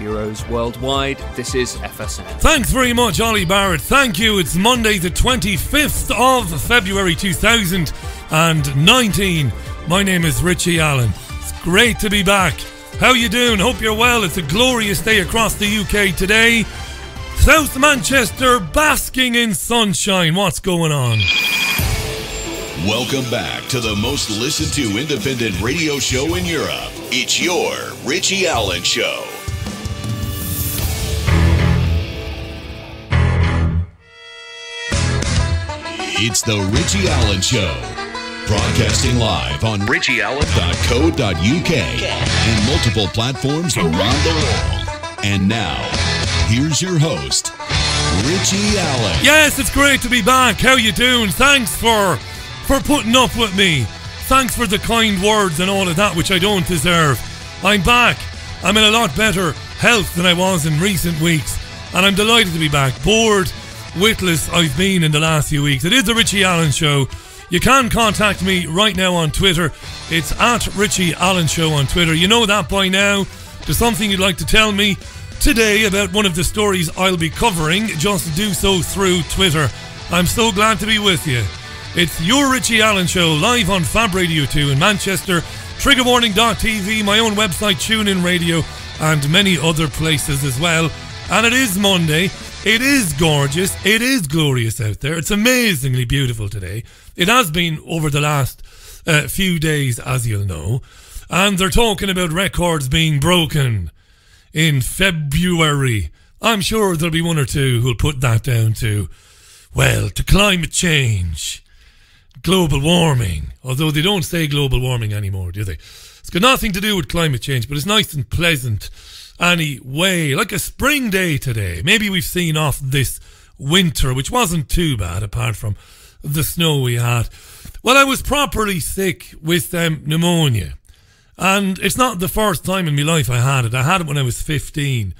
bureaus worldwide. This is FSN. Thanks very much, Ollie Barrett. Thank you. It's Monday, the 25th of February 2019. My name is Richie Allen. It's great to be back. How you doing? Hope you're well. It's a glorious day across the UK today. South Manchester basking in sunshine. What's going on? Welcome back to the most listened to independent radio show in Europe. It's your Richie Allen Show. It's the Richie Allen Show. Broadcasting live on richieallen.co.uk and multiple platforms around the world. And now, here's your host, Richie Allen. Yes, it's great to be back. How you doing? Thanks for for putting up with me. Thanks for the kind words and all of that, which I don't deserve. I'm back. I'm in a lot better health than I was in recent weeks, and I'm delighted to be back. Bored, witless I've been in the last few weeks. It is the Richie Allen Show. You can contact me right now on Twitter. It's at Richie Allen Show on Twitter. You know that by now. There's something you'd like to tell me today about one of the stories I'll be covering. Just do so through Twitter. I'm so glad to be with you. It's your Richie Allen Show live on Fab Radio 2 in Manchester, triggerwarning.tv, my own website, TuneIn Radio, and many other places as well. And it is Monday. It is gorgeous. It is glorious out there. It's amazingly beautiful today. It has been over the last uh, few days, as you'll know. And they're talking about records being broken in February. I'm sure there'll be one or two who'll put that down to, well, to climate change global warming, although they don't say global warming anymore, do they? It's got nothing to do with climate change, but it's nice and pleasant anyway. Like a spring day today. Maybe we've seen off this winter, which wasn't too bad apart from the snow we had. Well, I was properly sick with um, pneumonia. And it's not the first time in my life I had it. I had it when I was 15.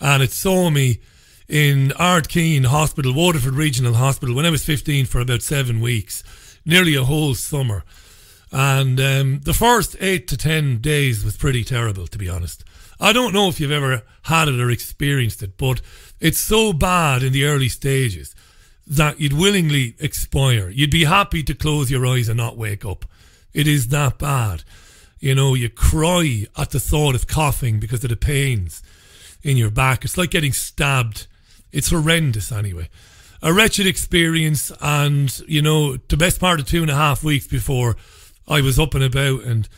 And it saw me in Ardkeen Hospital, Waterford Regional Hospital, when I was 15 for about seven weeks nearly a whole summer. And um, the first eight to ten days was pretty terrible, to be honest. I don't know if you've ever had it or experienced it, but it's so bad in the early stages that you'd willingly expire. You'd be happy to close your eyes and not wake up. It is that bad. You know, you cry at the thought of coughing because of the pains in your back. It's like getting stabbed. It's horrendous anyway a wretched experience. And, you know, the best part of two and a half weeks before I was up and about and,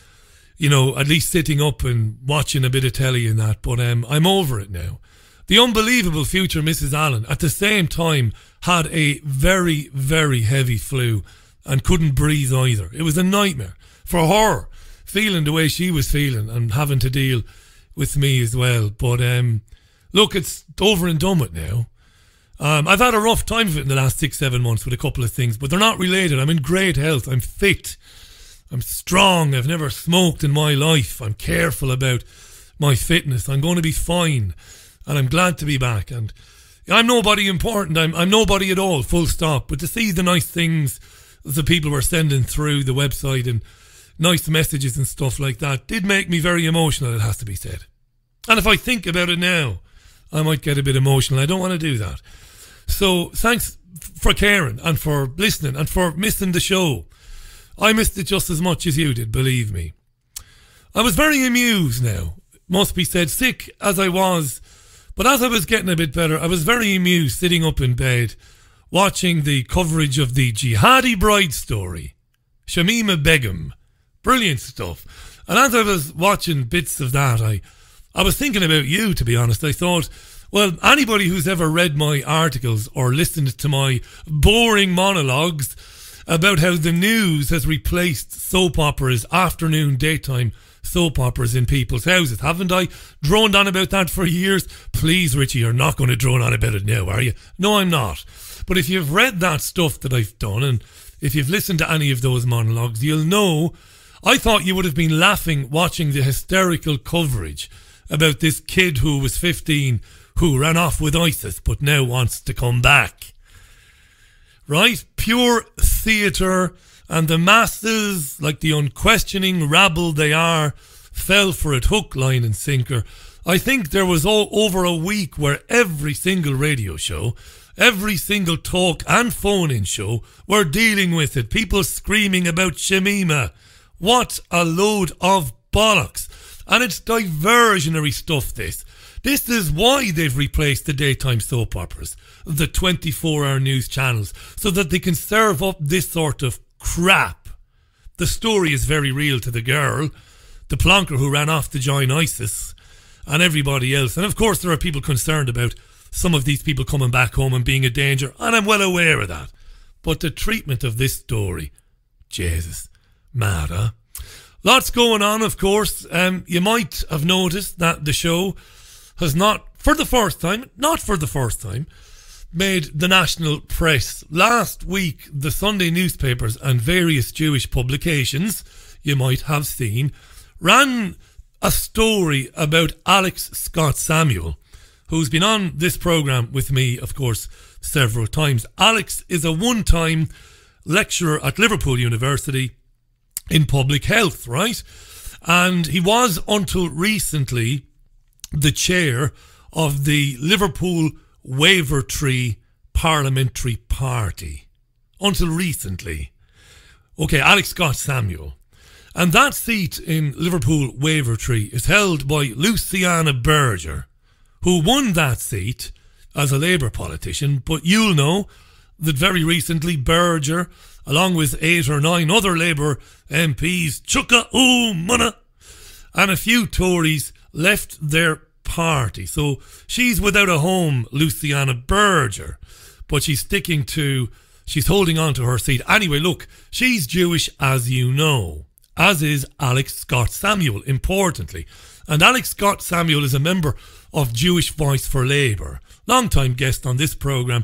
you know, at least sitting up and watching a bit of telly and that. But um, I'm over it now. The unbelievable future Mrs. Allen at the same time had a very, very heavy flu and couldn't breathe either. It was a nightmare for her, feeling the way she was feeling and having to deal with me as well. But um, look, it's over and done with now. Um, I've had a rough time of it in the last six, seven months with a couple of things, but they're not related. I'm in great health. I'm fit. I'm strong. I've never smoked in my life. I'm careful about my fitness. I'm going to be fine. And I'm glad to be back. And I'm nobody important. I'm, I'm nobody at all, full stop. But to see the nice things the people were sending through the website and nice messages and stuff like that did make me very emotional, it has to be said. And if I think about it now, I might get a bit emotional. I don't want to do that. So thanks for caring and for listening and for missing the show. I missed it just as much as you did, believe me. I was very amused now, must be said, sick as I was. But as I was getting a bit better, I was very amused sitting up in bed watching the coverage of the Jihadi bride story. Shamima Begum. Brilliant stuff. And as I was watching bits of that, I, I was thinking about you, to be honest. I thought, well, anybody who's ever read my articles or listened to my boring monologues about how the news has replaced soap operas, afternoon, daytime soap operas in people's houses. Haven't I droned on about that for years? Please, Richie, you're not going to drone on about it now, are you? No, I'm not. But if you've read that stuff that I've done and if you've listened to any of those monologues, you'll know I thought you would have been laughing watching the hysterical coverage about this kid who was 15 who ran off with ISIS but now wants to come back. Right? Pure theatre, and the masses, like the unquestioning rabble they are, fell for it hook, line, and sinker. I think there was all, over a week where every single radio show, every single talk and phone in show were dealing with it. People screaming about Shamima. What a load of bollocks. And it's diversionary stuff, this. This is why they've replaced the daytime soap operas, the 24 hour news channels, so that they can serve up this sort of crap. The story is very real to the girl, the plonker who ran off to join ISIS and everybody else. And of course, there are people concerned about some of these people coming back home and being a danger, and I'm well aware of that. But the treatment of this story, Jesus, mad, huh? Lots going on, of course. Um, you might have noticed that the show has not, for the first time, not for the first time, made the national press. Last week, the Sunday newspapers and various Jewish publications, you might have seen, ran a story about Alex Scott Samuel, who's been on this program with me, of course, several times. Alex is a one time lecturer at Liverpool University in public health, right? And he was until recently the chair of the Liverpool Wavertree Parliamentary Party. Until recently. Okay, Alex Scott Samuel. And that seat in Liverpool Wavertree is held by Luciana Berger, who won that seat as a Labour politician. But you'll know that very recently Berger, along with eight or nine other Labour MPs, Chuka Umunna, and a few Tories left their party. So she's without a home, Luciana Berger, but she's sticking to, she's holding on to her seat. Anyway, look, she's Jewish, as you know as is Alex Scott Samuel, importantly. And Alex Scott Samuel is a member of Jewish Voice for Labour, long-time guest on this programme,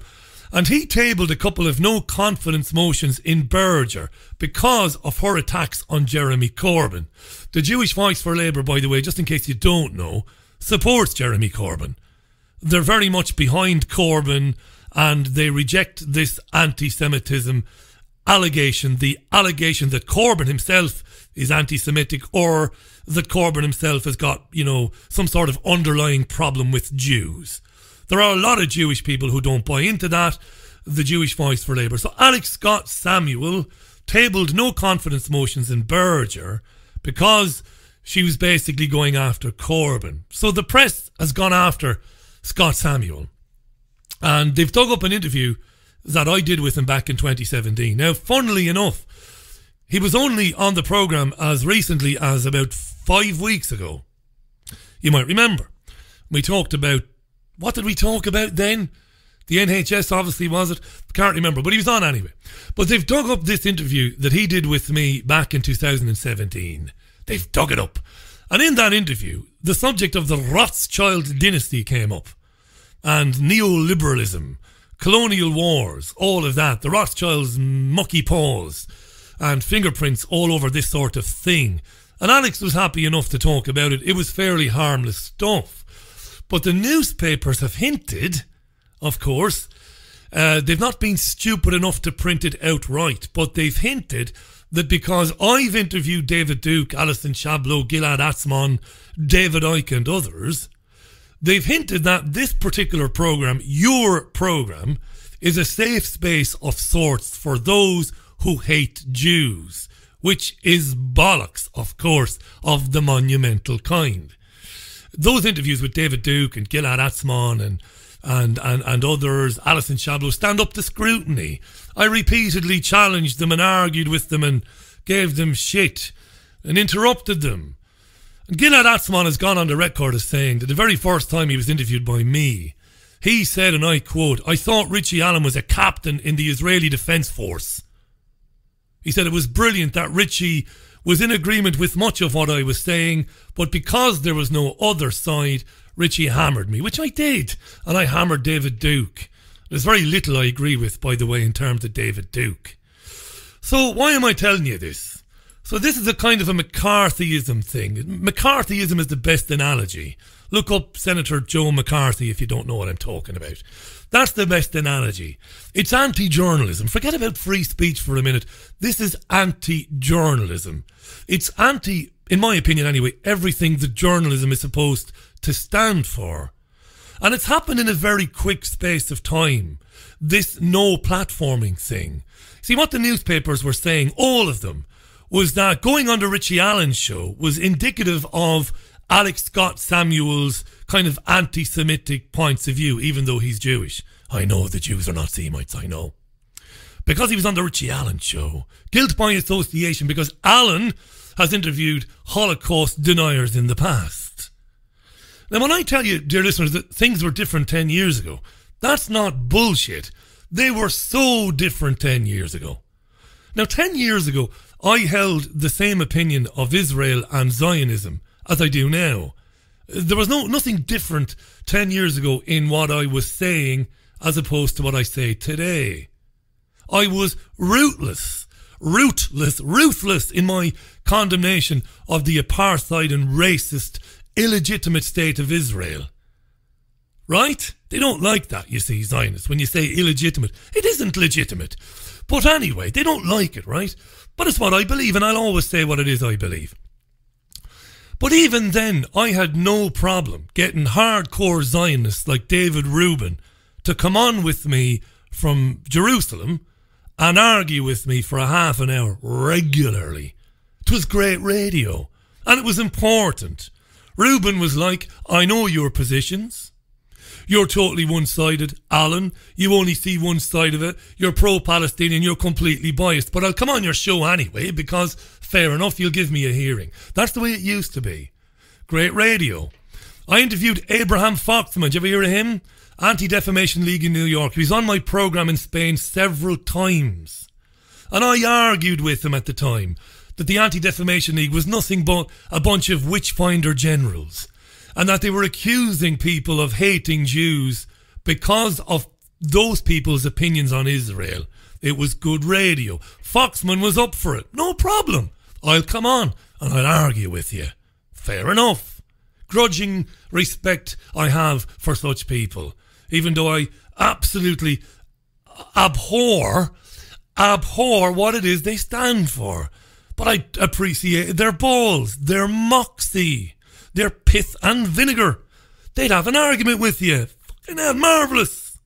and he tabled a couple of no confidence motions in Berger because of her attacks on Jeremy Corbyn. The Jewish Voice for Labour, by the way, just in case you don't know, supports Jeremy Corbyn. They're very much behind Corbyn and they reject this anti Semitism allegation, the allegation that Corbyn himself is anti Semitic or that Corbyn himself has got, you know, some sort of underlying problem with Jews. There are a lot of Jewish people who don't buy into that, the Jewish Voice for Labour. So Alex Scott Samuel tabled no confidence motions in Berger because she was basically going after Corbyn. So the press has gone after Scott Samuel. And they've dug up an interview that I did with him back in 2017. Now, funnily enough, he was only on the programme as recently as about five weeks ago. You might remember. We talked about, what did we talk about then? The NHS, obviously, was it? Can't remember, but he was on anyway. But they've dug up this interview that he did with me back in 2017. They've dug it up. And in that interview, the subject of the Rothschild dynasty came up. And neoliberalism, colonial wars, all of that. The Rothschilds' mucky paws and fingerprints all over this sort of thing. And Alex was happy enough to talk about it. It was fairly harmless stuff. But the newspapers have hinted, of course, uh, they've not been stupid enough to print it outright, but they've hinted that because I've interviewed David Duke, Alison Chabloz, Gilad Atzmon, David Icke, and others, they've hinted that this particular program, your program, is a safe space of sorts for those who hate Jews, which is bollocks, of course, of the monumental kind. Those interviews with David Duke and Gilad Atzmon and and, and, and others, Alison Chabloz, stand up to scrutiny. I repeatedly challenged them and argued with them and gave them shit and interrupted them. And Gilad Atzmon has gone on the record as saying that the very first time he was interviewed by me, he said, and I quote, I thought Richie Allen was a captain in the Israeli Defence Force. He said it was brilliant that Richie was in agreement with much of what I was saying, but because there was no other side, Richie hammered me, which I did, and I hammered David Duke. There's very little I agree with, by the way, in terms of David Duke. So why am I telling you this? So this is a kind of a McCarthyism thing. McCarthyism is the best analogy. Look up Senator Joe McCarthy if you don't know what I'm talking about. That's the best analogy. It's anti journalism. Forget about free speech for a minute. This is anti journalism. It's anti, in my opinion anyway, everything that journalism is supposed to stand for. And it's happened in a very quick space of time. This no platforming thing. See, what the newspapers were saying, all of them, was that going on the Richie Allen show was indicative of Alex Scott Samuel's kind of anti Semitic points of view, even though he's Jewish. I know the Jews are not Semites, I know. Because he was on the Richie Allen show. Guilt by association, because Allen has interviewed Holocaust deniers in the past. Now, when I tell you, dear listeners, that things were different 10 years ago, that's not bullshit. They were so different 10 years ago. Now, 10 years ago, I held the same opinion of Israel and Zionism as I do now. There was no nothing different 10 years ago in what I was saying as opposed to what I say today. I was rootless, rootless, ruthless in my condemnation of the apartheid and racist, illegitimate state of Israel. Right? They don't like that, you see, Zionists, when you say illegitimate. It isn't legitimate. But anyway, they don't like it, right? But it's what I believe, and I'll always say what it is I believe. But even then, I had no problem getting hardcore Zionists like David Rubin to come on with me from Jerusalem and argue with me for a half an hour regularly. It was great radio, and it was important. Rubin was like, I know your positions. You're totally one sided. Allen, you only see one side of it. You're pro Palestinian, you're completely biased. But I'll come on your show anyway because fair enough, you'll give me a hearing. That's the way it used to be. Great radio. I interviewed Abraham Foxman. Did you ever hear of him? Anti Defamation League in New York. He was on my program in Spain several times. And I argued with him at the time that the Anti Defamation League was nothing but a bunch of witchfinder generals and that they were accusing people of hating Jews because of those people's opinions on Israel. It was good radio. Foxman was up for it. No problem. I'll come on and I'll argue with you. Fair enough. Grudging respect I have for such people, even though I absolutely abhor, abhor what it is they stand for. But I appreciate their balls, their moxie, their pith and vinegar. They'd have an argument with you. Fucking hell, marvellous.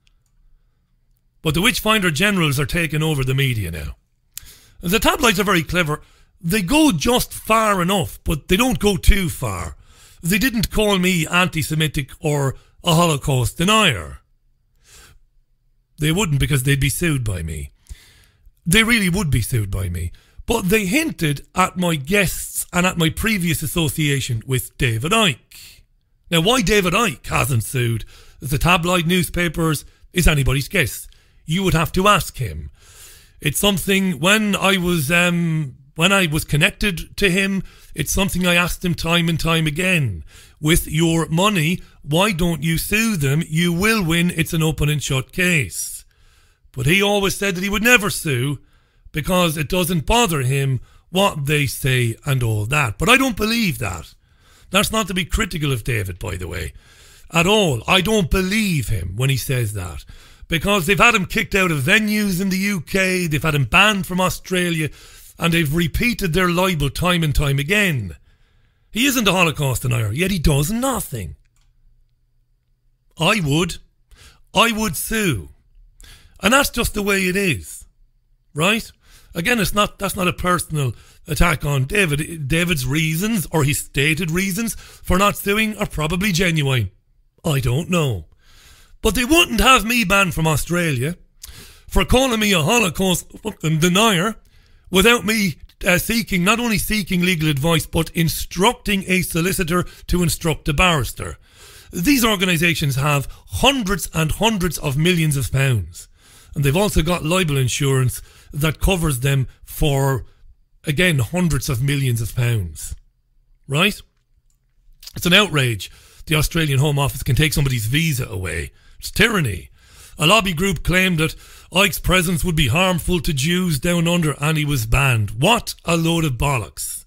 But the Witchfinder generals are taking over the media now. The tabloids are very clever they go just far enough, but they don't go too far. They didn't call me anti Semitic or a Holocaust denier. They wouldn't because they'd be sued by me. They really would be sued by me. But they hinted at my guests and at my previous association with David Icke. Now, why David Icke hasn't sued the tabloid newspapers is anybody's guess. You would have to ask him. It's something when I was um, when I was connected to him, it's something I asked him time and time again. With your money, why don't you sue them? You will win. It's an open and shut case. But he always said that he would never sue because it doesn't bother him what they say and all that. But I don't believe that. That's not to be critical of David, by the way, at all. I don't believe him when he says that because they've had him kicked out of venues in the UK, they've had him banned from Australia and they've repeated their libel time and time again. He isn't a Holocaust denier, yet he does nothing. I would. I would sue. And that's just the way it is. Right? Again, it's not that's not a personal attack on David. David's reasons or his stated reasons for not suing are probably genuine. I don't know. But they wouldn't have me banned from Australia for calling me a Holocaust denier without me uh, seeking, not only seeking legal advice, but instructing a solicitor to instruct a barrister. These organisations have hundreds and hundreds of millions of pounds. And they've also got libel insurance that covers them for, again, hundreds of millions of pounds. Right? It's an outrage. The Australian Home Office can take somebody's visa away. It's tyranny. A lobby group claimed that Icke's presence would be harmful to Jews down under and he was banned. What a load of bollocks.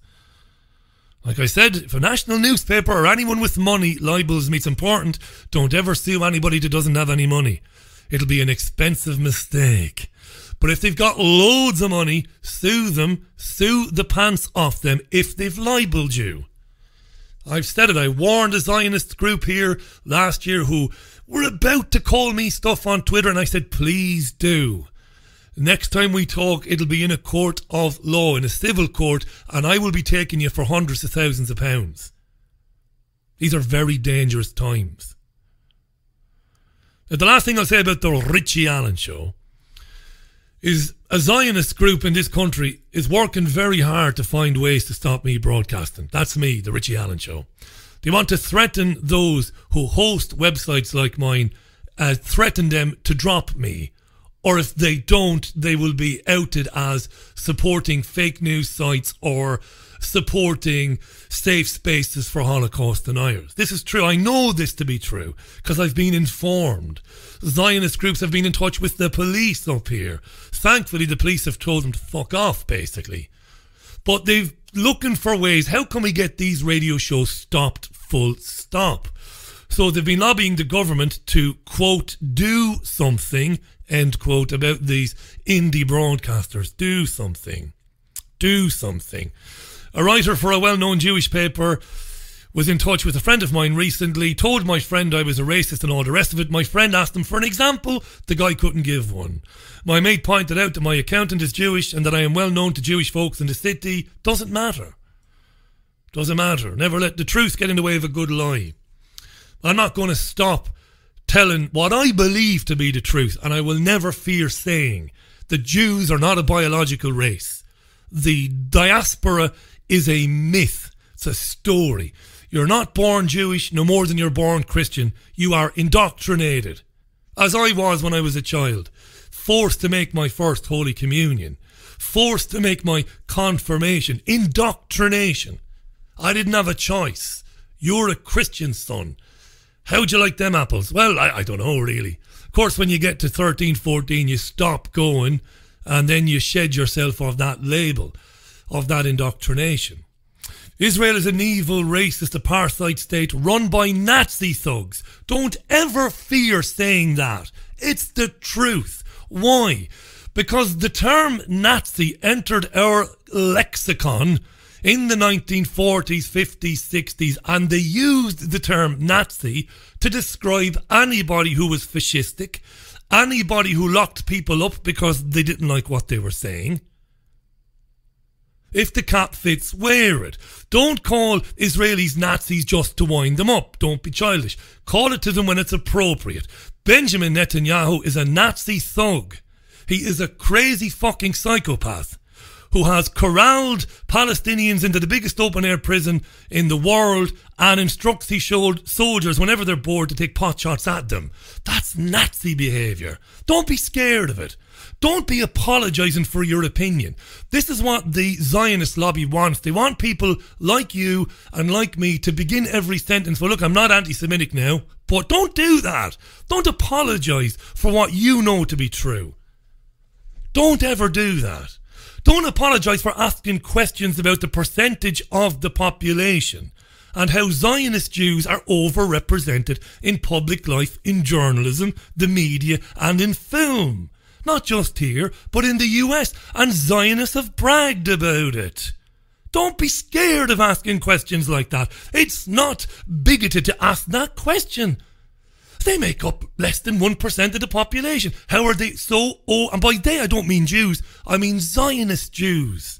Like I said, if a national newspaper or anyone with money libels me, it's important. Don't ever sue anybody that doesn't have any money. It'll be an expensive mistake. But if they've got loads of money, sue them, sue the pants off them if they've libeled you. I've said it. I warned a Zionist group here last year who were about to call me stuff on Twitter, and I said, please do. Next time we talk, it'll be in a court of law, in a civil court, and I will be taking you for hundreds of thousands of pounds. These are very dangerous times. Now, the last thing I'll say about the Richie Allen show is a Zionist group in this country is working very hard to find ways to stop me broadcasting. That's me, the Richie Allen Show. They want to threaten those who host websites like mine, uh, threaten them to drop me. Or if they don't, they will be outed as supporting fake news sites or supporting safe spaces for Holocaust deniers. This is true. I know this to be true because I've been informed. Zionist groups have been in touch with the police up here. Thankfully, the police have told them to fuck off, basically. But they've looking for ways. How can we get these radio shows stopped? Full stop. So they've been lobbying the government to quote do something end quote about these indie broadcasters. Do something. Do something. A writer for a well known Jewish paper was in touch with a friend of mine recently, told my friend I was a racist and all the rest of it. My friend asked him for an example. The guy couldn't give one. My mate pointed out that my accountant is Jewish and that I am well known to Jewish folks in the city. Doesn't matter. Doesn't matter. Never let the truth get in the way of a good lie. I'm not going to stop telling what I believe to be the truth, and I will never fear saying the Jews are not a biological race. The diaspora is a myth. It's a story. You're not born Jewish no more than you're born Christian. You are indoctrinated, as I was when I was a child, forced to make my first Holy Communion, forced to make my confirmation, indoctrination. I didn't have a choice. You're a Christian son. How'd you like them apples? Well, I, I don't know really. Of course, when you get to 13, 14, you stop going and then you shed yourself of that label of that indoctrination. Israel is an evil, racist, apartheid state run by Nazi thugs. Don't ever fear saying that. It's the truth. Why? Because the term Nazi entered our lexicon in the 1940s, 50s, 60s, and they used the term Nazi to describe anybody who was fascistic, anybody who locked people up because they didn't like what they were saying if the cap fits, wear it. Don't call Israelis Nazis just to wind them up. Don't be childish. Call it to them when it's appropriate. Benjamin Netanyahu is a Nazi thug. He is a crazy fucking psychopath who has corralled Palestinians into the biggest open air prison in the world and instructs his soldiers whenever they're bored to take pot shots at them. That's Nazi behaviour. Don't be scared of it. Don't be apologising for your opinion. This is what the Zionist lobby wants. They want people like you and like me to begin every sentence. Well, look, I'm not anti Semitic now, but don't do that. Don't apologise for what you know to be true. Don't ever do that. Don't apologise for asking questions about the percentage of the population and how Zionist Jews are overrepresented in public life, in journalism, the media, and in film. Not just here, but in the US, and Zionists have bragged about it. Don't be scared of asking questions like that. It's not bigoted to ask that question. They make up less than 1% of the population. How are they so? Oh, and by they, I don't mean Jews, I mean Zionist Jews.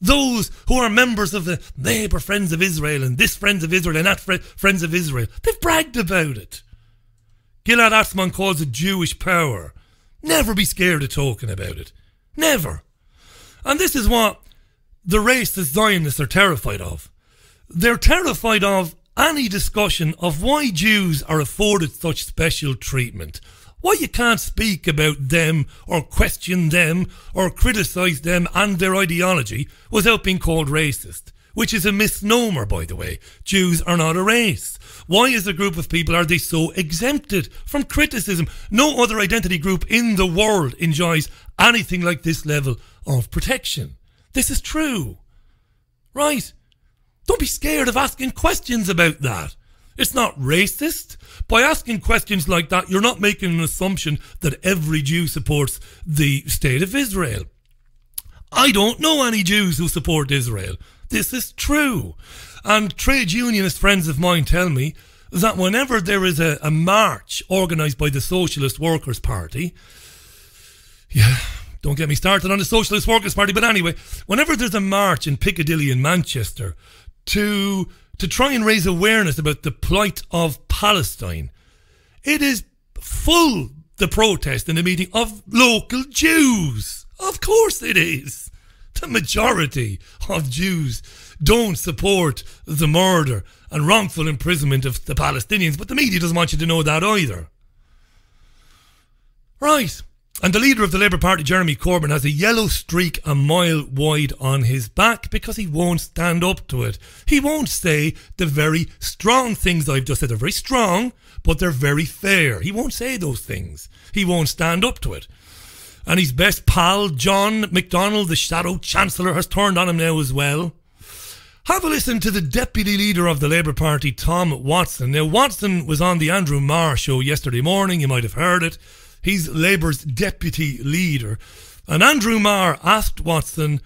Those who are members of the Labour Friends of Israel and this Friends of Israel and that Friends of Israel, they've bragged about it. Gilad Atzmon calls it Jewish power. Never be scared of talking about it. Never. And this is what the racist Zionists are terrified of. They're terrified of any discussion of why Jews are afforded such special treatment. Why you can't speak about them or question them or criticise them and their ideology without being called racist which is a misnomer, by the way. Jews are not a race. Why, is a group of people, are they so exempted from criticism? No other identity group in the world enjoys anything like this level of protection. This is true. Right? Don't be scared of asking questions about that. It's not racist. By asking questions like that, you're not making an assumption that every Jew supports the state of Israel. I don't know any Jews who support Israel. This is true. And trade unionist friends of mine tell me that whenever there is a, a march organised by the Socialist Workers' Party, yeah, don't get me started on the Socialist Workers' Party, but anyway, whenever there's a march in Piccadilly in Manchester to to try and raise awareness about the plight of Palestine, it is full the protest and the meeting of local Jews. Of course it is. The majority of Jews don't support the murder and wrongful imprisonment of the Palestinians, but the media doesn't want you to know that either. Right. And the leader of the Labour Party, Jeremy Corbyn, has a yellow streak a mile wide on his back because he won't stand up to it. He won't say the very strong things I've just said. They're very strong, but they're very fair. He won't say those things. He won't stand up to it. And his best pal, John McDonnell, the Shadow Chancellor, has turned on him now as well. Have a listen to the deputy leader of the Labour Party, Tom Watson. Now, Watson was on the Andrew Marr show yesterday morning. You might have heard it. He's Labour's deputy leader. And Andrew Marr asked Watson,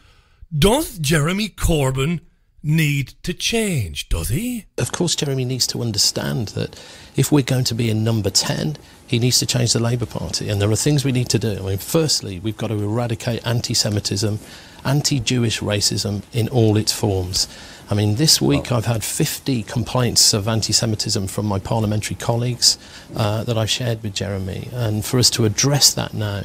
Does Jeremy Corbyn need to change, does he? Of course, Jeremy needs to understand that if we're going to be in number 10, he needs to change the Labour Party. And there are things we need to do. I mean, firstly, we've got to eradicate anti Semitism anti Jewish racism in all its forms. I mean, this week I've had 50 complaints of anti Semitism from my parliamentary colleagues uh, that I've shared with Jeremy. And for us to address that now,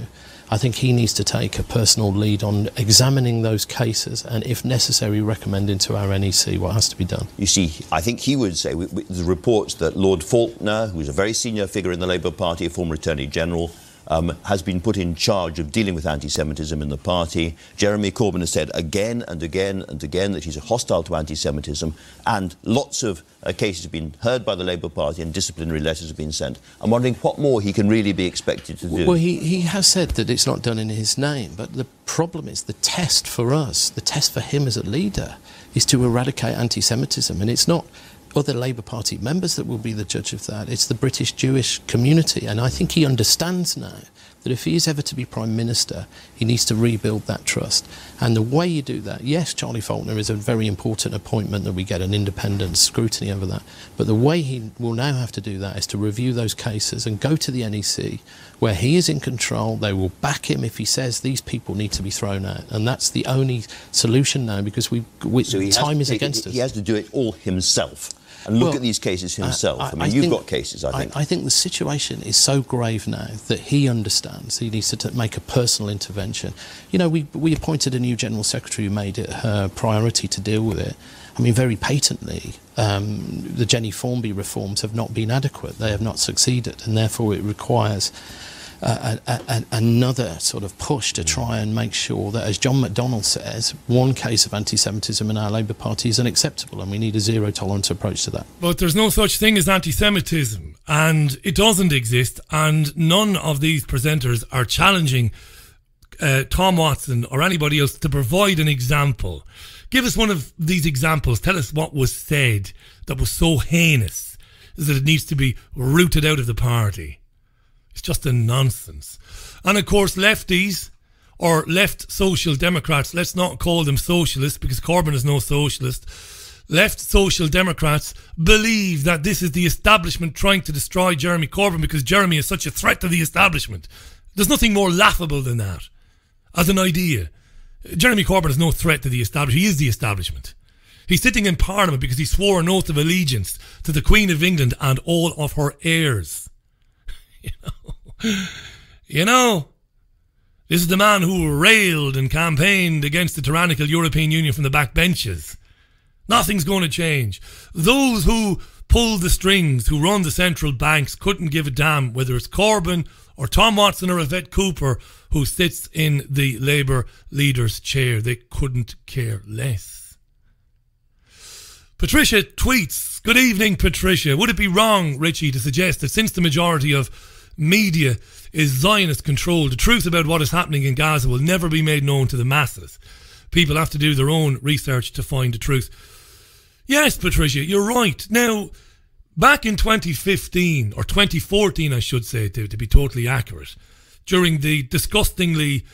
I think he needs to take a personal lead on examining those cases and, if necessary, recommending to our NEC what has to be done. You see, I think he would say, the reports that Lord Falconer, who's a very senior figure in the Labour Party, a former Attorney General, um, has been put in charge of dealing with anti-Semitism in the party. Jeremy Corbyn has said again and again and again that he's hostile to anti-Semitism, and lots of uh, cases have been heard by the Labour Party and disciplinary letters have been sent. I'm wondering what more he can really be expected to do. Well, he, he has said that it's not done in his name, but the problem is the test for us, the test for him as a leader, is to eradicate anti-Semitism, and it's not other Labour Party members that will be the judge of that. It's the British Jewish community. And I think he understands now that if he is ever to be Prime Minister, he needs to rebuild that trust. And the way you do that, yes, Charlie Falconer is a very important appointment that we get an independent scrutiny over that. But the way he will now have to do that is to review those cases and go to the NEC where he is in control. They will back him if he says these people need to be thrown out. And that's the only solution now because we, we so time is against he, us. He has to do it all himself and look well, at these cases himself. I, I, I mean, I you've think, got cases, I think. I, think the situation is so grave now that he understands he needs to make a personal intervention. You know, we, we appointed a new General Secretary who made it her priority to deal with it. I mean, very patently, um, the Jenny Formby reforms have not been adequate. They have not succeeded, and therefore it requires a, another sort of push to try and make sure that, as John McDonnell says, one case of anti Semitism in our Labour Party is unacceptable and we need a zero tolerance approach to that. But there's no such thing as anti Semitism and it doesn't exist, and none of these presenters are challenging uh, Tom Watson or anybody else to provide an example. Give us one of these examples. Tell us what was said that was so heinous that it needs to be rooted out of the party. It's just a nonsense. And of course, lefties or left social democrats, let's not call them socialists because Corbyn is no socialist. Left social democrats believe that this is the establishment trying to destroy Jeremy Corbyn because Jeremy is such a threat to the establishment. There's nothing more laughable than that as an idea. Jeremy Corbyn is no threat to the establishment. He is the establishment. He's sitting in Parliament because he swore an oath of allegiance to the Queen of England and all of her heirs. You know, you know, this is the man who railed and campaigned against the tyrannical European Union from the back benches. Nothing's going to change. Those who pull the strings, who run the central banks, couldn't give a damn whether it's Corbyn or Tom Watson or Yvette Cooper who sits in the Labour leader's chair. They couldn't care less. Patricia tweets, Good evening, Patricia. Would it be wrong, Richie, to suggest that since the majority of media is Zionist controlled. The truth about what is happening in Gaza will never be made known to the masses. People have to do their own research to find the truth. Yes, Patricia, you're right. Now, back in 2015, or 2014, I should say, to, to be totally accurate, during the disgustingly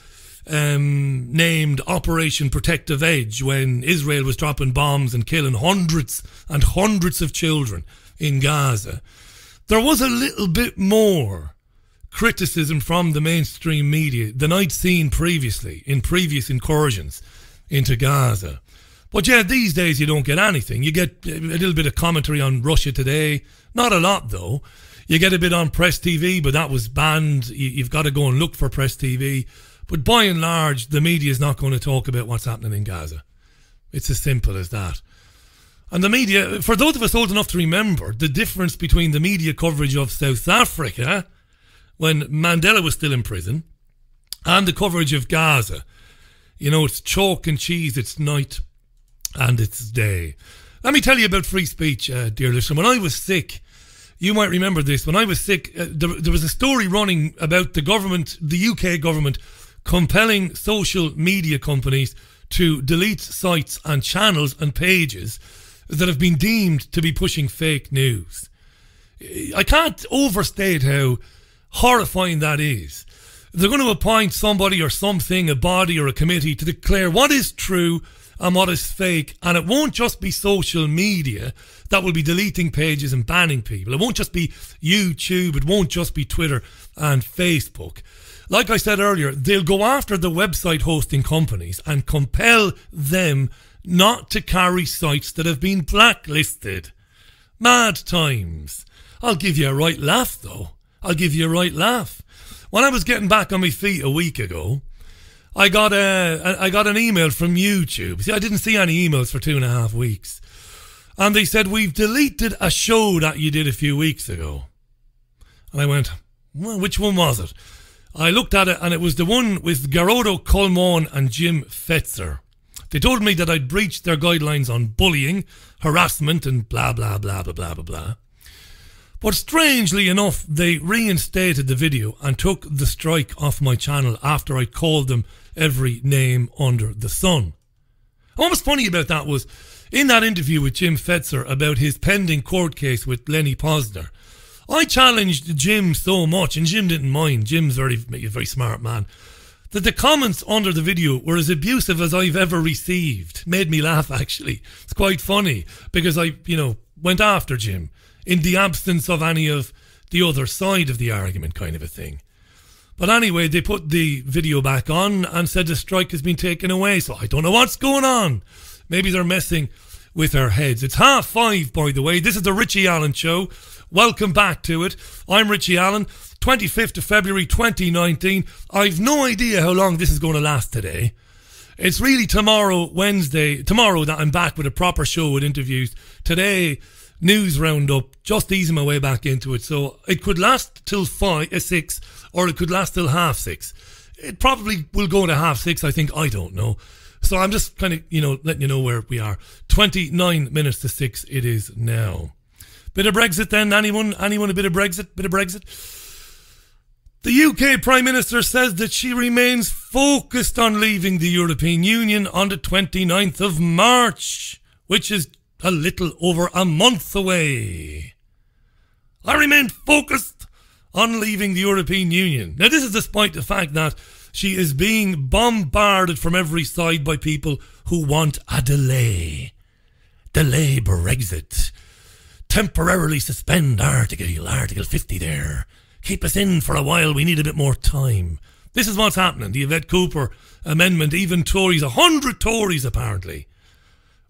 um, named Operation Protective Edge when Israel was dropping bombs and killing hundreds and hundreds of children in Gaza. There was a little bit more criticism from the mainstream media than I'd seen previously in previous incursions into Gaza. But yeah, these days you don't get anything. You get a little bit of commentary on Russia today. Not a lot though. You get a bit on Press TV, but that was banned. You've got to go and look for Press TV. But by and large, the media is not going to talk about what's happening in Gaza. It's as simple as that. And the media, for those of us old enough to remember the difference between the media coverage of South Africa when Mandela was still in prison and the coverage of Gaza. You know, it's chalk and cheese, it's night and it's day. Let me tell you about free speech, uh, dear listener. When I was sick, you might remember this. When I was sick, uh, there, there was a story running about the government, the UK government, compelling social media companies to delete sites and channels and pages that have been deemed to be pushing fake news. I can't overstate how horrifying that is. They're going to appoint somebody or something, a body or a committee, to declare what is true and what is fake. And it won't just be social media that will be deleting pages and banning people. It won't just be YouTube. It won't just be Twitter and Facebook. Like I said earlier, they'll go after the website hosting companies and compel them not to carry sites that have been blacklisted. Mad times. I'll give you a right laugh, though. I'll give you a right laugh. When I was getting back on my feet a week ago, I got a I got an email from YouTube. See, I didn't see any emails for two and a half weeks, and they said we've deleted a show that you did a few weeks ago. And I went, well, which one was it? I looked at it, and it was the one with Gerodo Colmon and Jim Fetzer. They told me that I'd breached their guidelines on bullying, harassment, and blah, blah, blah, blah, blah, blah, blah. But strangely enough, they reinstated the video and took the strike off my channel after I called them every name under the sun. And what was funny about that was in that interview with Jim Fetzer about his pending court case with Lenny Pozner, I challenged Jim so much, and Jim didn't mind. Jim's very, a very smart man that the comments under the video were as abusive as I've ever received. Made me laugh, actually. It's quite funny because I, you know, went after Jim in the absence of any of the other side of the argument, kind of a thing. But anyway, they put the video back on and said the strike has been taken away. So I don't know what's going on. Maybe they're messing with our heads. It's half five, by the way. This is the Richie Allen Show. Welcome back to it. I'm Richie Allen. 25th of February 2019. I've no idea how long this is going to last today. It's really tomorrow, Wednesday, tomorrow that I'm back with a proper show with interviews. Today, news roundup, just easing my way back into it. So it could last till five, uh, six, or it could last till half six. It probably will go to half six, I think. I don't know. So I'm just kind of, you know, letting you know where we are. 29 minutes to six it is now. Bit of Brexit then? Anyone? Anyone a bit of Brexit? Bit of Brexit? The UK Prime Minister says that she remains focused on leaving the European Union on the 29th of March, which is a little over a month away. I remain focused on leaving the European Union. Now, this is despite the fact that she is being bombarded from every side by people who want a delay. Delay Brexit. Temporarily suspend Article, Article 50 there keep us in for a while. We need a bit more time. This is what's happening. The Yvette Cooper amendment, even Tories, a hundred Tories apparently,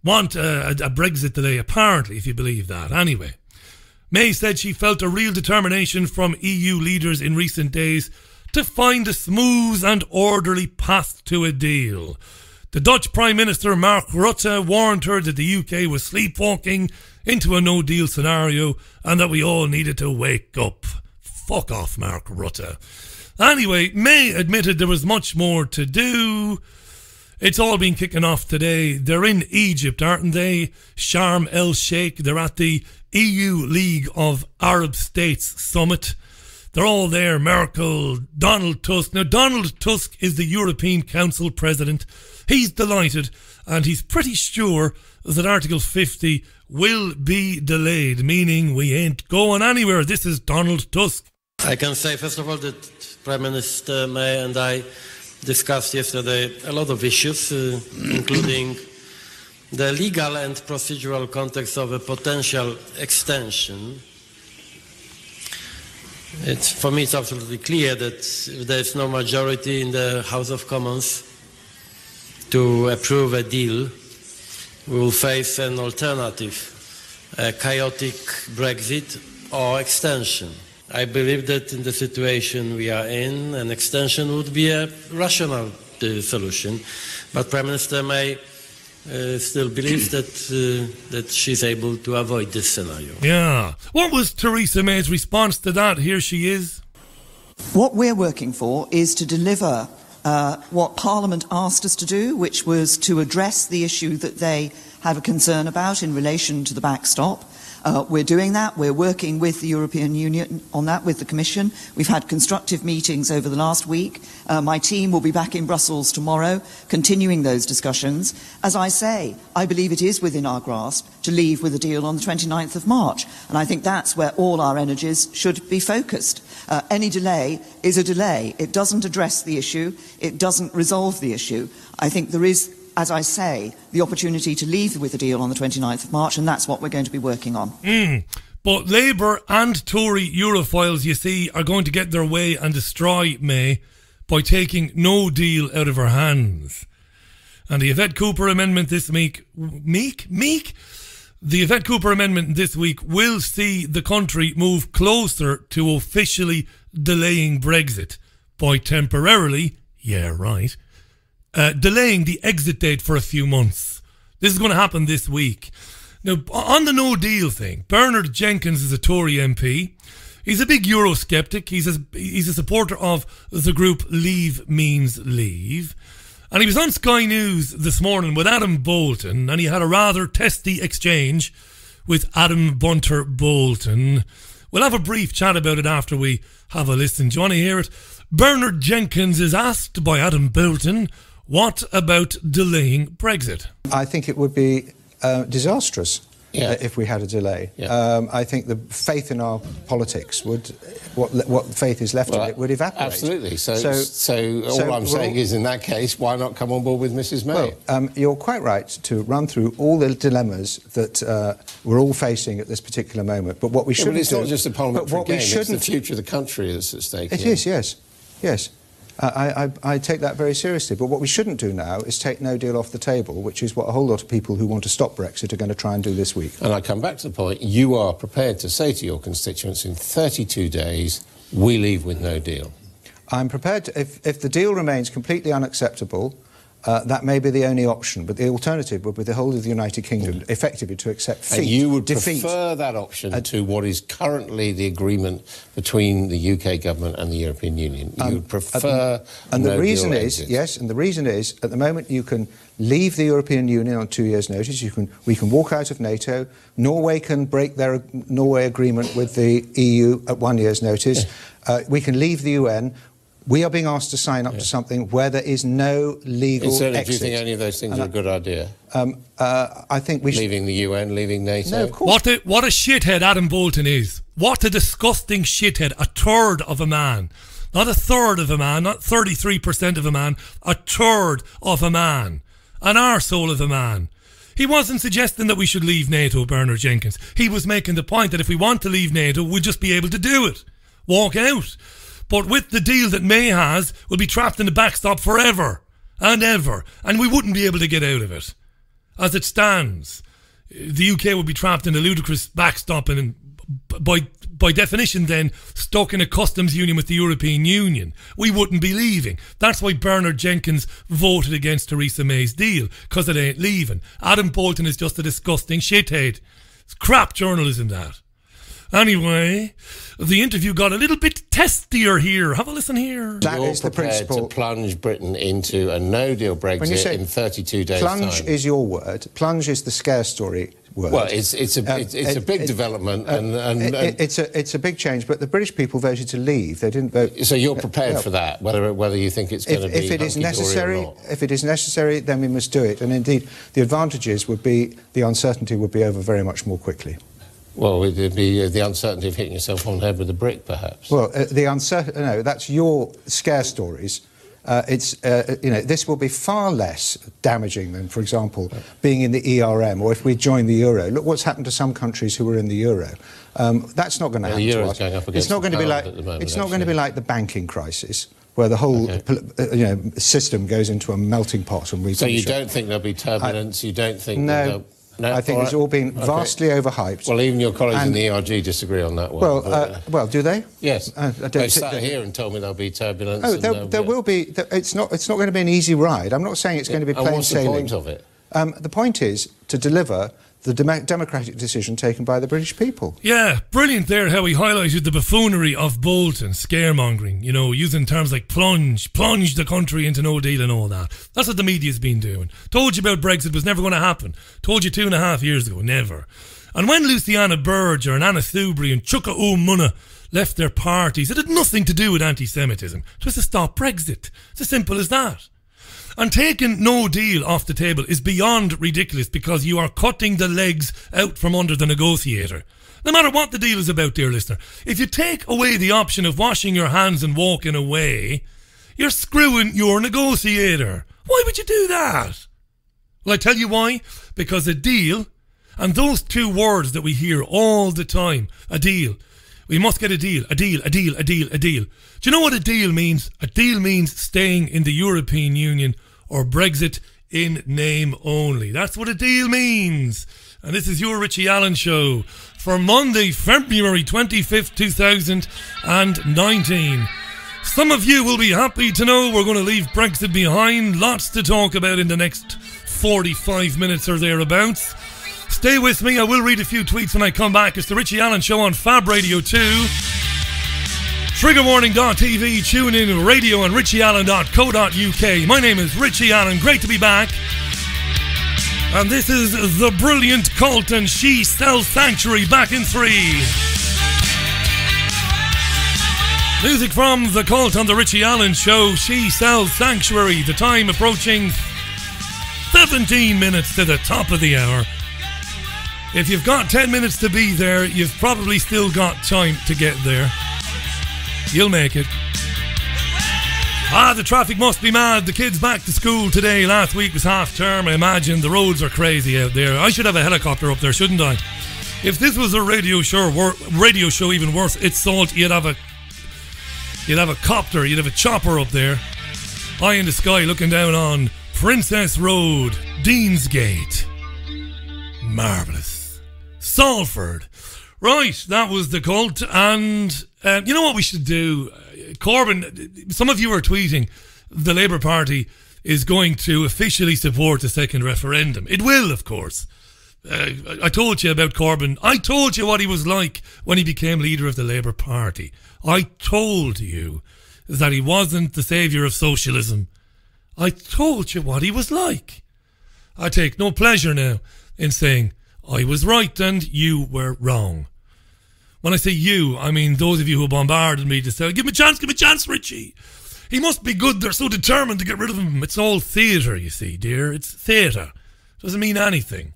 want a, a Brexit delay, apparently, if you believe that. Anyway, May said she felt a real determination from EU leaders in recent days to find a smooth and orderly path to a deal. The Dutch Prime Minister Mark Rutte warned her that the UK was sleepwalking into a no deal scenario and that we all needed to wake up. Fuck off, Mark Rutte. Anyway, May admitted there was much more to do. It's all been kicking off today. They're in Egypt, aren't they? Sharm el Sheikh. They're at the EU League of Arab States Summit. They're all there. Merkel, Donald Tusk. Now, Donald Tusk is the European Council president. He's delighted and he's pretty sure that Article 50 will be delayed, meaning we ain't going anywhere. This is Donald Tusk. I can say, first of all, that Prime Minister May and I discussed yesterday a lot of issues, uh, including the legal and procedural context of a potential extension. It's, for me, it's absolutely clear that if there is no majority in the House of Commons to approve a deal, we will face an alternative, a chaotic Brexit or extension. I believe that in the situation we are in, an extension would be a rational uh, solution. But Prime Minister May uh, still believes that uh, that she's able to avoid this scenario. Yeah. What was Theresa May's response to that? Here she is. What we're working for is to deliver uh, what Parliament asked us to do, which was to address the issue that they have a concern about in relation to the backstop. Uh, we're doing that. We're working with the European Union on that, with the Commission. We've had constructive meetings over the last week. Uh, my team will be back in Brussels tomorrow, continuing those discussions. As I say, I believe it is within our grasp to leave with a deal on the 29th of March. And I think that's where all our energies should be focused. Uh, any delay is a delay. It doesn't address the issue. It doesn't resolve the issue. I think there is as I say, the opportunity to leave with a deal on the 29th of March, and that's what we're going to be working on. Mm. But Labour and Tory Europhiles, you see, are going to get their way and destroy May by taking no deal out of her hands. And the Yvette Cooper amendment this week, meek, meek, the Yvette Cooper amendment this week will see the country move closer to officially delaying Brexit by temporarily, yeah, right, uh, delaying the exit date for a few months. This is going to happen this week. Now, on the no deal thing, Bernard Jenkins is a Tory MP. He's a big Eurosceptic. He's a, he's a supporter of the group Leave Means Leave. And he was on Sky News this morning with Adam Boulton, and he had a rather testy exchange with Adam Bunter Boulton. We'll have a brief chat about it after we have a listen. Do you want to hear it? Bernard Jenkins is asked by Adam Boulton what about delaying Brexit? I think it would be uh, disastrous. Yeah. Uh, if we had a delay, yeah. um, I think the faith in our politics would, what what faith is left well, of it, would evaporate. Absolutely. So, so, so all so I'm saying all, is, in that case, why not come on board with Mrs May? Well, um, you're quite right to run through all the dilemmas that uh, we're all facing at this particular moment. But what we shouldn't yeah, it's do, not just a parliamentary game; it's the future of the country that's at stake. It here. is, yes, yes. I, I, I, take that very seriously. But what we shouldn't do now is take no deal off the table, which is what a whole lot of people who want to stop Brexit are going to try and do this week. And I come back to the point you are prepared to say to your constituents in 32 days, we leave with no deal. I'm prepared to, if, if the deal remains completely unacceptable, uh, that may be the only option, but the alternative would be the whole of the United Kingdom mm. effectively to accept defeat. And you would defeat. prefer that option uh, to what is currently the agreement between the UK government and the European Union. You um, would prefer. and no the reason is exit. yes, and the reason is at the moment you can leave the European Union on two years' notice. You can we can walk out of NATO. Norway can break their Norway agreement with the EU at one year's notice. Yeah. Uh, we can leave the UN we are being asked to sign up yeah. to something where there is no legal Instead, exit. Do you think any of those things and are a good idea? Um, uh, I think we leaving the UN, leaving NATO. No, of course. What a what a shithead Adam Boulton is. What a disgusting shithead. A third of a man, not a third of a man, not thirty three percent of a man. A third of a man, an arsehole of a man. He wasn't suggesting that we should leave NATO, Bernard Jenkins. He was making the point that if we want to leave NATO, we'll just be able to do it. Walk out. But with the deal that May has, we'll be trapped in the backstop forever and ever, and we wouldn't be able to get out of it. As it stands, the UK would be trapped in a ludicrous backstop and by by definition then stuck in a customs union with the European Union. We wouldn't be leaving. That's why Bernard Jenkins voted against Theresa May's deal, because it ain't leaving. Adam Boulton is just a disgusting shithead. It's crap journalism that. Anyway, the interview got a little bit testier here. Have a listen here. That You're is the principle. to plunge Britain into a no-deal Brexit in 32 days' plunge time. is your word. Plunge is the scare story word. Well, it's, it's, a, uh, it's, it's a big it, development, uh, and, and, it, it's a it's a big change. But the British people voted to leave; they didn't vote. So you're prepared for that, whether whether you think it's going to be if it is necessary. If it is necessary, then we must do it. And indeed, the advantages would be the uncertainty would be over very much more quickly. Well, it'd be uh, the uncertainty of hitting yourself on the head with a brick, perhaps. Well, uh, the uncertainty, no, that's your scare stories. uh, it's, uh, you know, this will be far less damaging than, for example, being in the ERM or if we join the euro. Look what's happened to some countries who were in the euro. Um, that's not going to Well, happen the to euro's us. going up it's not going to be like the moment, it's not going to be like the banking crisis, where the whole Okay. uh, you know system goes into a melting pot and we. So you don't think there'll be turbulence? you don't think No, no. I think all it's all been Okay. vastly overhyped. Well, even your colleagues in the ERG disagree on that one. well, but, uh, well, do they? yes, uh, I they sat they- here and told me there'll be turbulence. Oh, and there, be- will be. It's not. It's not going to be an easy ride. I'm not saying it's going to be And plain what's the sailing. point of it? Um, the point is to deliver the dem- democratic decision taken by the British people. Yeah, brilliant there how he highlighted the buffoonery of Boulton, scaremongering, you know, using terms like plunge, plunge the country into no deal and all that. That's what the media's been doing. Told you about Brexit was never going to happen. Told you two and a half years ago, never. And when Luciana Berger and Anna Soubry and Chuka Umunna left their parties, it had nothing to do with anti Semitism. It was to stop Brexit. It's as simple as that. And taking no deal off the table is beyond ridiculous because you are cutting the legs out from under the negotiator. No matter what the deal is about, dear listener, if you take away the option of washing your hands and walking away, you're screwing your negotiator. Why would you do that? Well, I tell you why. Because a deal, and those two words that we hear all the time, a deal. We must get a deal, a deal, a deal, a deal, a deal. Do you know what a deal means? A deal means staying in the European Union or Brexit in name only. That's what a deal means. And this is your Richie Allen show for Monday, February 25th, 2019. Some of you will be happy to know we're going to leave Brexit behind. Lots to talk about in the next 45 minutes or thereabouts. Stay with me. I will read a few tweets when I come back. It's the Richie Allen Show on Fab Radio 2. Triggerwarning.tv, tune in radio and richieallen.co.uk. My name is Richie Allen. Great to be back. And this is the brilliant cult and she sells sanctuary back in three. Music from the cult on the Richie Allen show. She sells sanctuary. The time approaching 17 minutes to the top of the hour. If you've got 10 minutes to be there, you've probably still got time to get there. You'll make it. Ah, the traffic must be mad. The kids back to school today. Last week was half term. I imagine the roads are crazy out there. I should have a helicopter up there, shouldn't I? If this was a radio show, wor- radio show even worse, it's salt. You'd have a, you'd have a copter. You'd have a chopper up there, high in the sky, looking down on Princess Road, Deansgate. Marvelous. Salford. Right, that was the cult. And uh, you know what we should do? Corbyn, some of you are tweeting the Labour Party is going to officially support a second referendum. It will, of course. Uh, I told you about Corbyn. I told you what he was like when he became leader of the Labour Party. I told you that he wasn't the saviour of socialism. I told you what he was like. I take no pleasure now in saying I was right and you were wrong. When I say you, I mean those of you who bombarded me to say, give him a chance, give him a chance, Richie. He must be good. They're so determined to get rid of him. It's all theatre, you see, dear. It's theatre. Doesn't mean anything.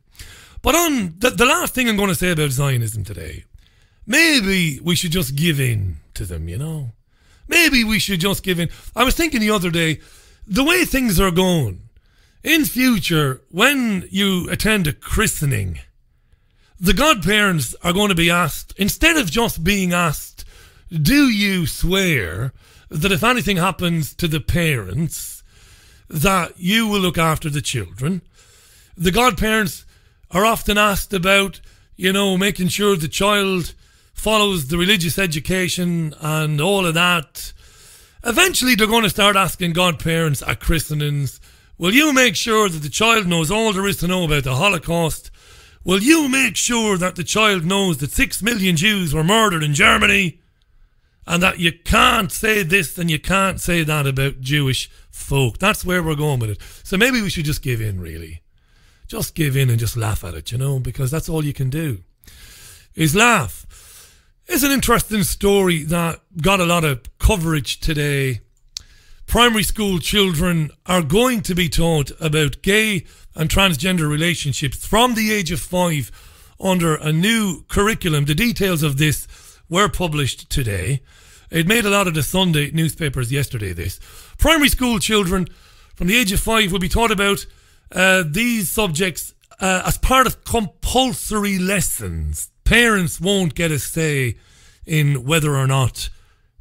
But on the, the last thing I'm going to say about Zionism today, maybe we should just give in to them, you know? Maybe we should just give in. I was thinking the other day, the way things are going, in future, when you attend a christening, the godparents are going to be asked, instead of just being asked, do you swear that if anything happens to the parents, that you will look after the children? The godparents are often asked about, you know, making sure the child follows the religious education and all of that. Eventually, they're going to start asking godparents at christenings, will you make sure that the child knows all there is to know about the Holocaust? Will you make sure that the child knows that six million Jews were murdered in Germany? And that you can't say this and you can't say that about Jewish folk. That's where we're going with it. So maybe we should just give in, really. Just give in and just laugh at it, you know, because that's all you can do. Is laugh. It's an interesting story that got a lot of coverage today. Primary school children are going to be taught about gay and transgender relationships from the age of five under a new curriculum. The details of this were published today. It made a lot of the Sunday newspapers yesterday. This primary school children from the age of five will be taught about uh, these subjects uh, as part of compulsory lessons. Parents won't get a say in whether or not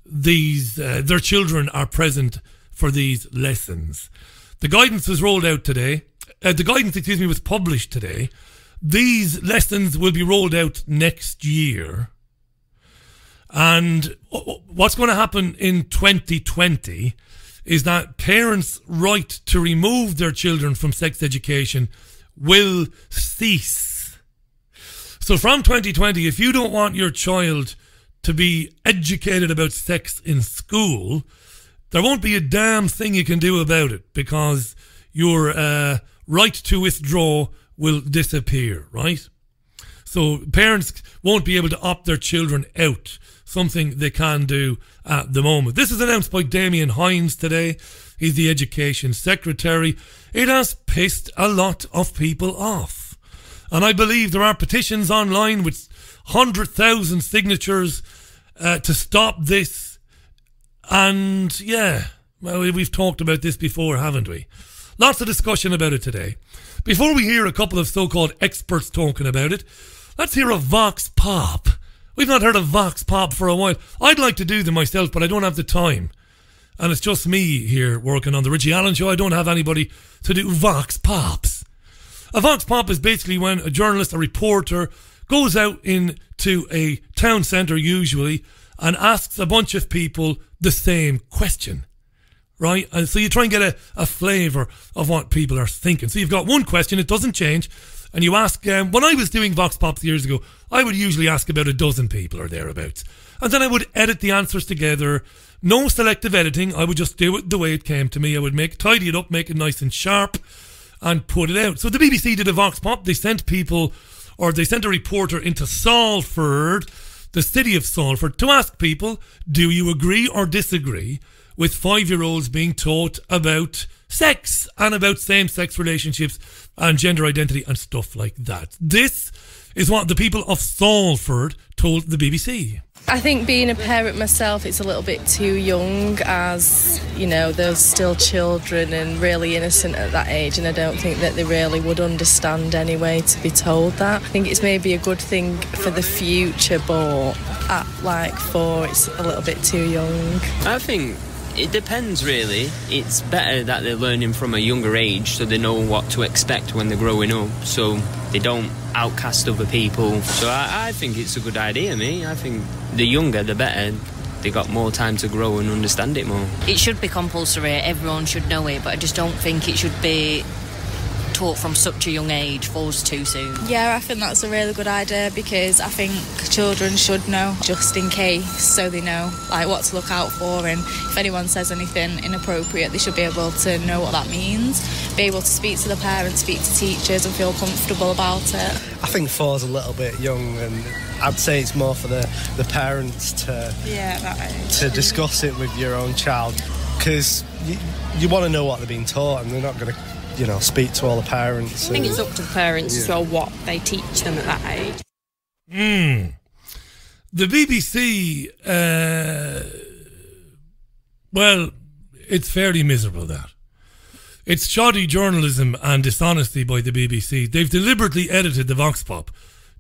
these uh, their children are present for these lessons. The guidance was rolled out today. Uh, the guidance, excuse me, was published today. These lessons will be rolled out next year. And what's going to happen in 2020 is that parents' right to remove their children from sex education will cease. So from 2020, if you don't want your child to be educated about sex in school, there won't be a damn thing you can do about it because your uh, right to withdraw will disappear, right? So parents won't be able to opt their children out, something they can do at the moment. This is announced by Damien Hinds today. He's the education secretary. It has pissed a lot of people off. And I believe there are petitions online with 100,000 signatures uh, to stop this. And yeah, well, we've talked about this before, haven't we? Lots of discussion about it today. Before we hear a couple of so called experts talking about it, let's hear a Vox Pop. We've not heard a Vox Pop for a while. I'd like to do them myself, but I don't have the time. And it's just me here working on the Richie Allen show. I don't have anybody to do Vox Pops. A Vox Pop is basically when a journalist, a reporter, goes out into a town centre usually and asks a bunch of people the same question right? And so you try and get a, a flavour of what people are thinking. So you've got one question, it doesn't change, and you ask. Um, when I was doing Vox Pops years ago, I would usually ask about a dozen people or thereabouts, and then I would edit the answers together. No selective editing. I would just do it the way it came to me. I would make tidy it up, make it nice and sharp, and put it out. So the BBC did a Vox Pop. They sent people, or they sent a reporter into Salford, the city of Salford, to ask people, do you agree or disagree with five year olds being taught about sex and about same sex relationships and gender identity and stuff like that. This is what the people of Salford told the BBC. I think being a parent myself, it's a little bit too young, as you know, they're still children and really innocent at that age, and I don't think that they really would understand anyway to be told that. I think it's maybe a good thing for the future, but at like four, it's a little bit too young. I think it depends, really. It's better that they're learning from a younger age so they know what to expect when they're growing up, so they don't outcast other people. So I, I think it's a good idea, me. I think the younger, the better. They got more time to grow and understand it more. It should be compulsory, everyone should know it, but I just don't think it should be taught from such a young age falls too soon. Yeah, I think that's a really good idea because I think children should know just in case so they know like what to look out for and if anyone says anything inappropriate they should be able to know what that means, be able to speak to the parents, speak to teachers and feel comfortable about it. I think four's a little bit young and I'd say it's more for the, the parents to yeah, to discuss it with your own child because you, you want to know what they're being taught and they're not going to you know, speak to all the parents. I think it's up to the parents yeah. as well what they teach them at that age. Hmm. The BBC, uh, well, it's fairly miserable that. It's shoddy journalism and dishonesty by the BBC. They've deliberately edited the Vox Pop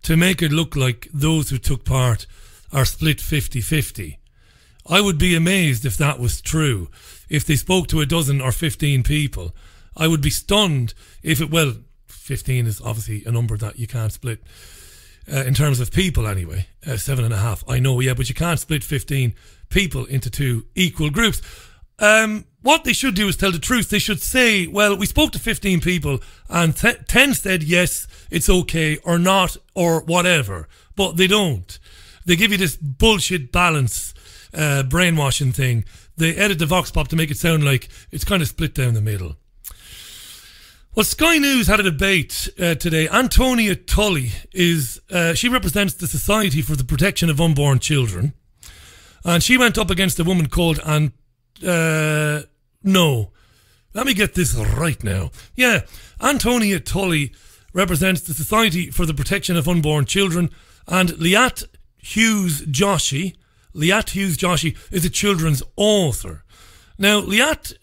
to make it look like those who took part are split 50 50. I would be amazed if that was true. If they spoke to a dozen or 15 people I would be stunned if it, well, 15 is obviously a number that you can't split uh, in terms of people anyway. Uh, seven and a half, I know, yeah, but you can't split 15 people into two equal groups. Um, what they should do is tell the truth. They should say, well, we spoke to 15 people and 10 said yes, it's okay, or not, or whatever. But they don't. They give you this bullshit balance, uh, brainwashing thing. They edit the Vox Pop to make it sound like it's kind of split down the middle. Well, Sky News had a debate uh, today. Antonia Tully is uh, she represents the Society for the Protection of Unborn Children, and she went up against a woman called and uh, no, let me get this right now. Yeah, Antonia Tully represents the Society for the Protection of Unborn Children, and Liat Hughes Joshi, Liat Hughes Joshi is a children's author. Now, Liat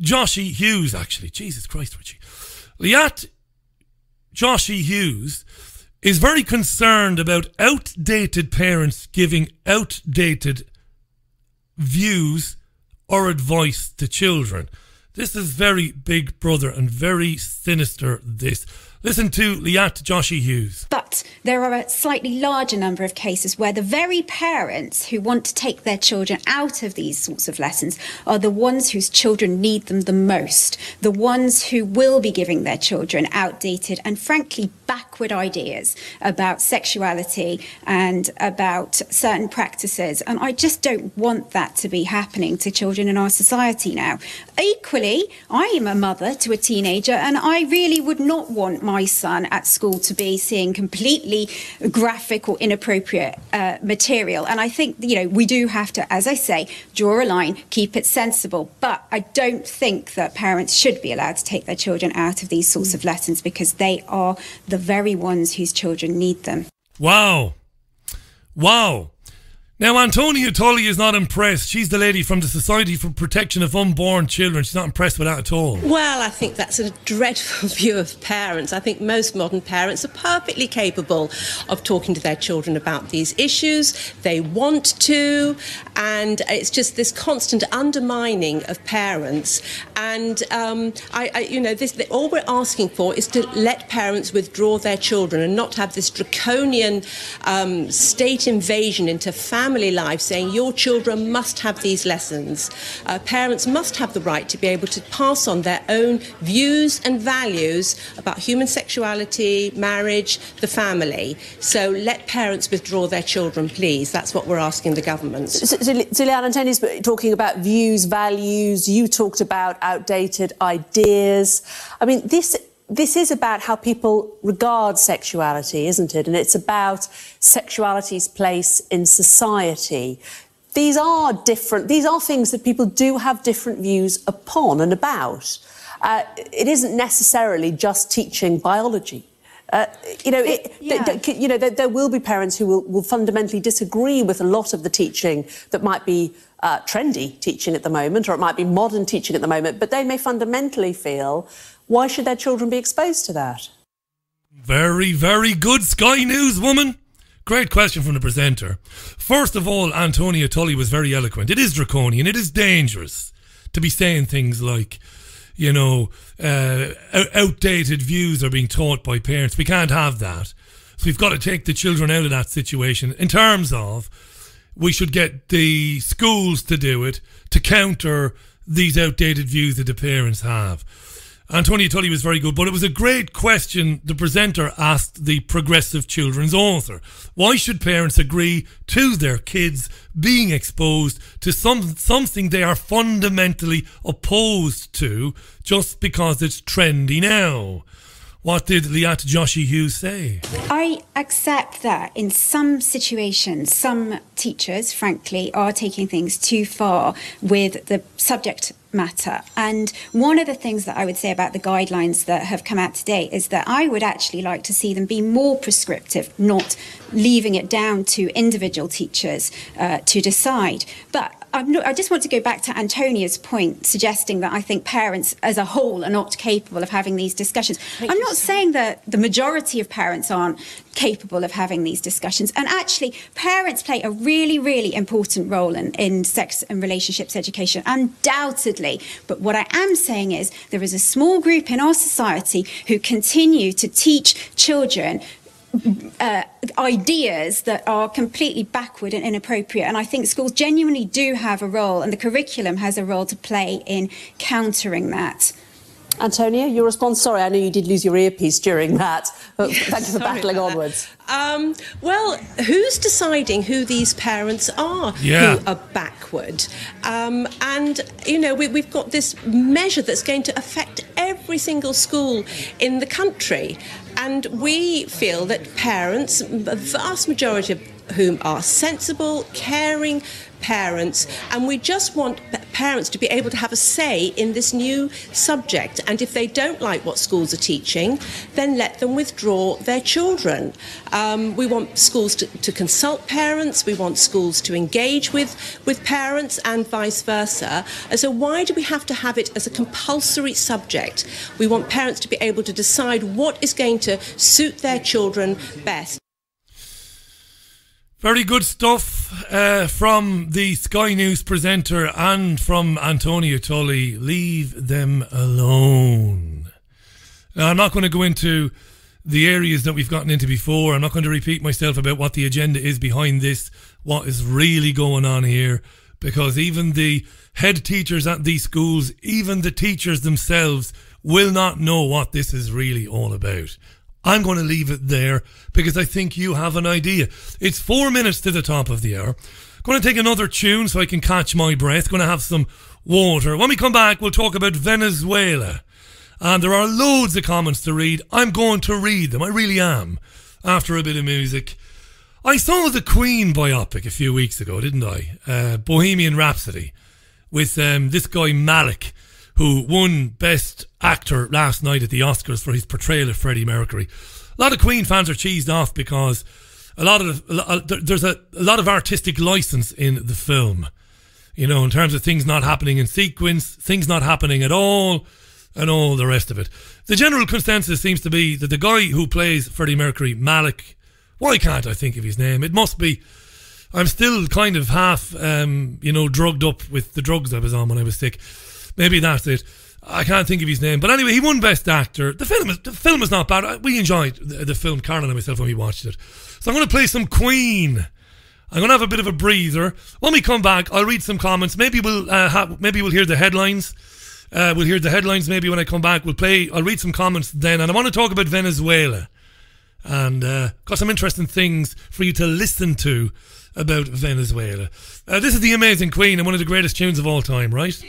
Joshi Hughes, actually, Jesus Christ, Richie. Liat Joshi Hughes is very concerned about outdated parents giving outdated views or advice to children. This is very big brother and very sinister, this. Listen to Liat Joshi Hughes. But there are a slightly larger number of cases where the very parents who want to take their children out of these sorts of lessons are the ones whose children need them the most, the ones who will be giving their children outdated and frankly backward ideas about sexuality and about certain practices. And I just don't want that to be happening to children in our society now. Equally, I am a mother to a teenager and I really would not want my son at school to be seeing completely graphic or inappropriate uh, material. And I think, you know, we do have to, as I say, draw a line, keep it sensible. But I don't think that parents should be allowed to take their children out of these sorts of lessons because they are the very ones whose children need them. Wow. Wow. Now, Antonia Tully is not impressed. She's the lady from the Society for Protection of Unborn Children. She's not impressed with that at all. Well, I think that's a dreadful view of parents. I think most modern parents are perfectly capable of talking to their children about these issues. They want to, and it's just this constant undermining of parents. And um, I, I, you know, this, all we're asking for is to let parents withdraw their children and not have this draconian um, state invasion into families family life saying your children must have these lessons. Uh, parents must have the right to be able to pass on their own views and values about human sexuality, marriage, the family. So let parents withdraw their children, please. That's what we're asking the government. So, so, Leanne Antonia's talking about views, values. You talked about outdated ideas. I mean, this this is about how people regard sexuality, isn't it? And it's about sexuality's place in society. These are different, these are things that people do have different views upon and about. Uh, it isn't necessarily just teaching biology. Uh, you know, it, yeah. th- th- you know, there, there, will be parents who will, will, fundamentally disagree with a lot of the teaching that might be uh, trendy teaching at the moment, or it might be modern teaching at the moment, but they may fundamentally feel why should their children be exposed to that? Very, very good Sky News woman. Great question from the presenter. First of all, Antonia Tully was very eloquent. It is draconian. It is dangerous to be saying things like, you know, uh, outdated views are being taught by parents. We can't have that. So we've got to take the children out of that situation in terms of we should get the schools to do it to counter these outdated views that the parents have. Antonia Tully was very good, but it was a great question the presenter asked the progressive children's author. Why should parents agree to their kids being exposed to some something they are fundamentally opposed to just because it's trendy now? What did Liat Joshi Hughes say? I accept that in some situations, some teachers, frankly, are taking things too far with the subject matter. And one of the things that I would say about the guidelines that have come out today is that I would actually like to see them be more prescriptive, not leaving it down to individual teachers uh, to decide. But not, i just want to go back to Antonia's point, suggesting that I think parents as a whole are not capable of having these discussions. I'm not saying that the majority of parents aren't capable of having these discussions. And actually, parents play a really, really important role in, in sex and relationships education, undoubtedly. But what I am saying is there is a small group in our society who continue to teach children uh, ideas that are completely backward and inappropriate. And I think schools genuinely do have a role, and the curriculum has a role to play in countering that. Antonia, your response? Sorry, I know you did lose your earpiece during that. But thank you for battling onwards. Um, well, who's deciding who these parents are yeah. who are backward? Um, and, you know, we, we've got this measure that's going to affect every single school in the country. And we feel that parents, a vast majority of whom are sensible, caring parents, and we just want parents to be able to have a say in this new subject. And if they don't like what schools are teaching, then let them withdraw their children. Um, we want schools to, to consult parents, we want schools to engage with, with parents, and vice versa. And so, why do we have to have it as a compulsory subject? We want parents to be able to decide what is going to suit their children best. Very good stuff uh, from the Sky News presenter and from Antonia Tully. Leave them alone. Now, I'm not going to go into the areas that we've gotten into before. I'm not going to repeat myself about what the agenda is behind this, what is really going on here, because even the head teachers at these schools, even the teachers themselves, will not know what this is really all about. I'm going to leave it there because I think you have an idea. It's four minutes to the top of the hour. Going to take another tune so I can catch my breath. Going to have some water. When we come back, we'll talk about Venezuela. And there are loads of comments to read. I'm going to read them. I really am. After a bit of music. I saw the Queen biopic a few weeks ago, didn't I? Uh, Bohemian Rhapsody. With um, this guy Malek who won Best Actor last night at the Oscars for his portrayal of Freddie Mercury. A lot of Queen fans are cheesed off because a lot of there's a, a lot of artistic license in the film. You know, in terms of things not happening in sequence, things not happening at all, and all the rest of it. The general consensus seems to be that the guy who plays Freddie Mercury, Malek, why can't I think of his name? It must be. I'm still kind of half, um, you know, drugged up with the drugs I was on when I was sick. Maybe that's it. I can't think of his name, but anyway, he won Best Actor. The film is the film is not bad. We enjoyed the, the film, Carolyn and myself, when we watched it. So I'm going to play some Queen. I'm going to have a bit of a breather. When we come back, I'll read some comments. Maybe we'll uh, maybe we'll hear the headlines. Uh, we'll hear the headlines. Maybe when I come back, we'll play. I'll read some comments then, and I want to talk about Venezuela, and uh, got some interesting things for you to listen to about Venezuela. Uh, this is the Amazing Queen and one of the greatest tunes of all time, right?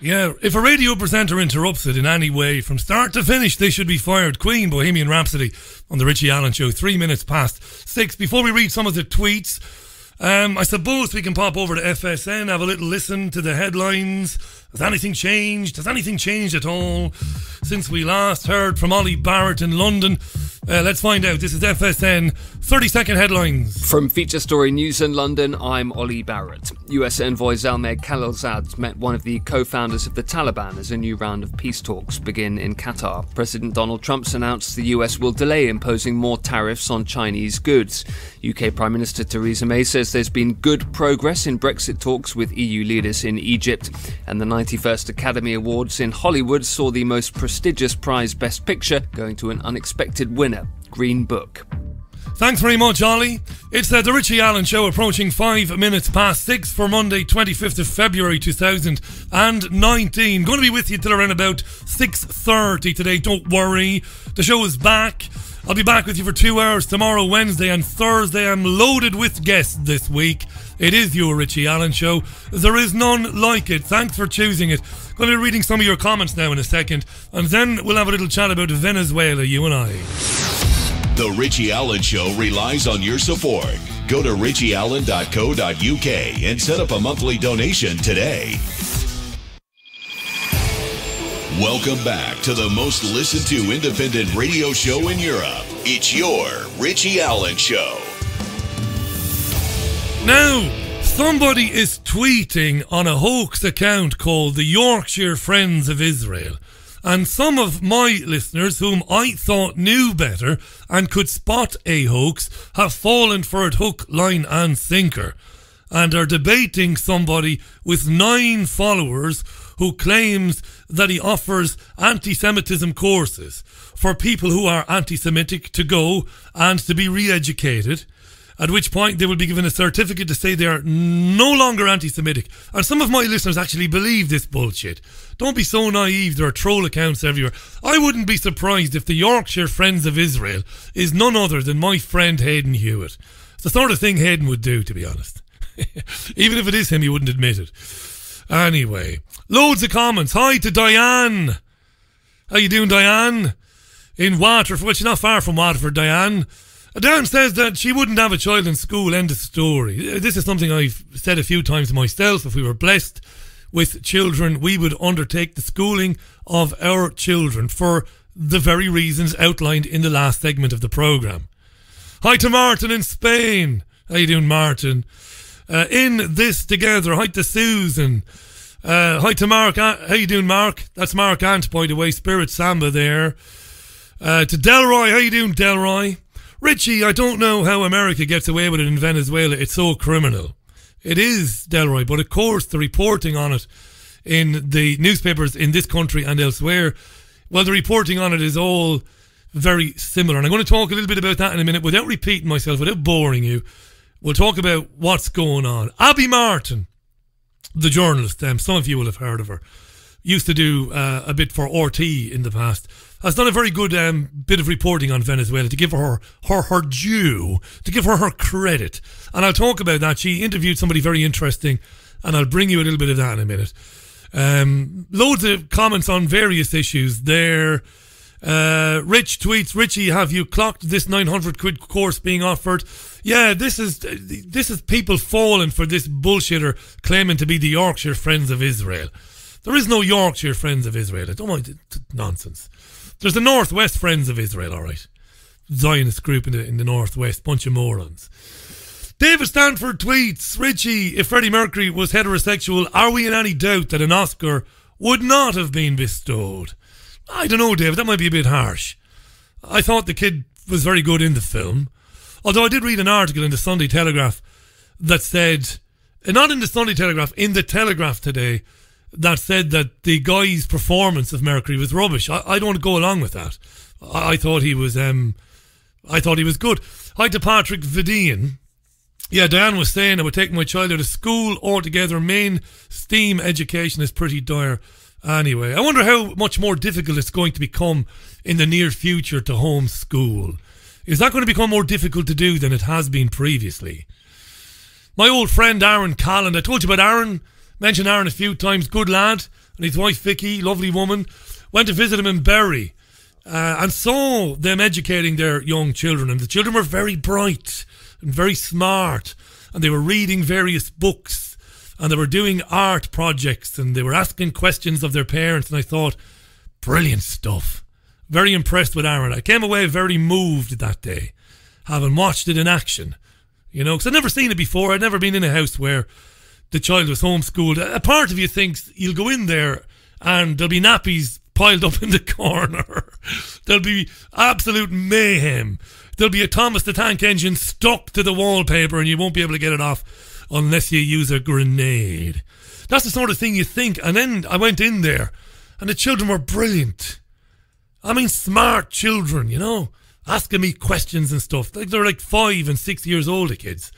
Yeah, if a radio presenter interrupts it in any way from start to finish, they should be fired. Queen, Bohemian Rhapsody on the Richie Allen Show, three minutes past six. Before we read some of the tweets, um, I suppose we can pop over to FSN, have a little listen to the headlines. Has anything changed? Has anything changed at all since we last heard from Ollie Barrett in London? Uh, let's find out. This is FSN 30 second headlines. From Feature Story News in London, I'm Ollie Barrett. US envoy Zalmay Khalilzad met one of the co founders of the Taliban as a new round of peace talks begin in Qatar. President Donald Trump's announced the US will delay imposing more tariffs on Chinese goods. UK Prime Minister Theresa May says there's been good progress in Brexit talks with EU leaders in Egypt. And the 91st Academy Awards in Hollywood saw the most prestigious prize Best Picture going to an unexpected winner, Green Book. Thanks very much, Ollie. It's uh, the Richie Allen Show approaching five minutes past six for Monday, 25th of February 2019. Going to be with you till around about 6.30 today. Don't worry. The show is back. I'll be back with you for two hours tomorrow, Wednesday, and Thursday. I'm loaded with guests this week. It is your Richie Allen show. There is none like it. Thanks for choosing it. Going to be reading some of your comments now in a second, and then we'll have a little chat about Venezuela, you and I. The Richie Allen Show relies on your support. Go to richieallen.co.uk and set up a monthly donation today. Welcome back to the most listened to independent radio show in Europe. It's your Richie Allen Show. Now, somebody is tweeting on a hoax account called the Yorkshire Friends of Israel. And some of my listeners, whom I thought knew better and could spot a hoax, have fallen for it hook, line, and sinker and are debating somebody with nine followers who claims that he offers anti Semitism courses for people who are anti Semitic to go and to be re educated. At which point they will be given a certificate to say they are no longer anti Semitic. And some of my listeners actually believe this bullshit. Don't be so naive, there are troll accounts everywhere. I wouldn't be surprised if the Yorkshire Friends of Israel is none other than my friend Hayden Hewitt. It's the sort of thing Hayden would do, to be honest. Even if it is him, he wouldn't admit it. Anyway, loads of comments. Hi to Diane. How you doing, Diane? in Waterford. Well, she's not far from Waterford, Diane. Diane says that she wouldn't have a child in school. End of story. This is something I've said a few times myself. If we were blessed with children, we would undertake the schooling of our children for the very reasons outlined in the last segment of the programme. Hi to Martin in Spain. How you doing, Martin? Uh, in this together. Hi to Susan. Uh, hi to Mark. How you doing, Mark? That's Mark Ant, by the way. Spirit Samba there. Uh, to Delroy. How you doing, Delroy? Richie, I don't know how America gets away with it in Venezuela. It's so criminal. It is, Delroy, but of course the reporting on it in the newspapers in this country and elsewhere, well, the reporting on it is all very similar. And I'm going to talk a little bit about that in a minute without repeating myself, without boring you. We'll talk about what's going on. Abby Martin, the journalist, um, some of you will have heard of her, used to do uh, a bit for RT in the past. Has done a very good um, bit of reporting on Venezuela to give her, her her due, to give her her credit. And I'll talk about that. She interviewed somebody very interesting, and I'll bring you a little bit of that in a minute. Um, loads of comments on various issues there. Uh, Rich tweets, Richie, have you clocked this 900 quid course being offered? Yeah, this is this is people falling for this bullshitter claiming to be the Yorkshire Friends of Israel. There is no Yorkshire Friends of Israel. I don't mind it. Nonsense. There's the Northwest Friends of Israel, all right. Zionist group in the in the Northwest, bunch of morons. David Stanford tweets, Richie, if Freddie Mercury was heterosexual, are we in any doubt that an Oscar would not have been bestowed? I don't know, David, that might be a bit harsh. I thought the kid was very good in the film. Although I did read an article in the Sunday Telegraph that said, not in the Sunday Telegraph, in the Telegraph today, that said that the guy's performance of Mercury was rubbish. I, I don't go along with that. I, I thought he was, um, I thought he was good. Hi to Patrick Vidian. Yeah, Diane was saying I would take my child out of school altogether. Main STEAM education is pretty dire. Anyway, I wonder how much more difficult it's going to become in the near future to homeschool. Is that going to become more difficult to do than it has been previously? My old friend Aaron Callan, I told you about Aaron, mentioned Aaron a few times, good lad, and his wife Vicky, lovely woman, went to visit him in Bury uh, and saw them educating their young children. And the children were very bright and very smart, and they were reading various books, and they were doing art projects, and they were asking questions of their parents. And I thought, brilliant stuff. Very impressed with Aaron. I came away very moved that day, having watched it in action. You know, because I'd never seen it before. I'd never been in a house where the child was homeschooled. A part of you thinks you'll go in there and there'll be nappies piled up in the corner. there'll be absolute mayhem. There'll be a Thomas the Tank Engine stuck to the wallpaper and you won't be able to get it off unless you use a grenade. That's the sort of thing you think. And then I went in there and the children were brilliant. I mean, smart children, you know, asking me questions and stuff. Like they're like five and six years old, the kids.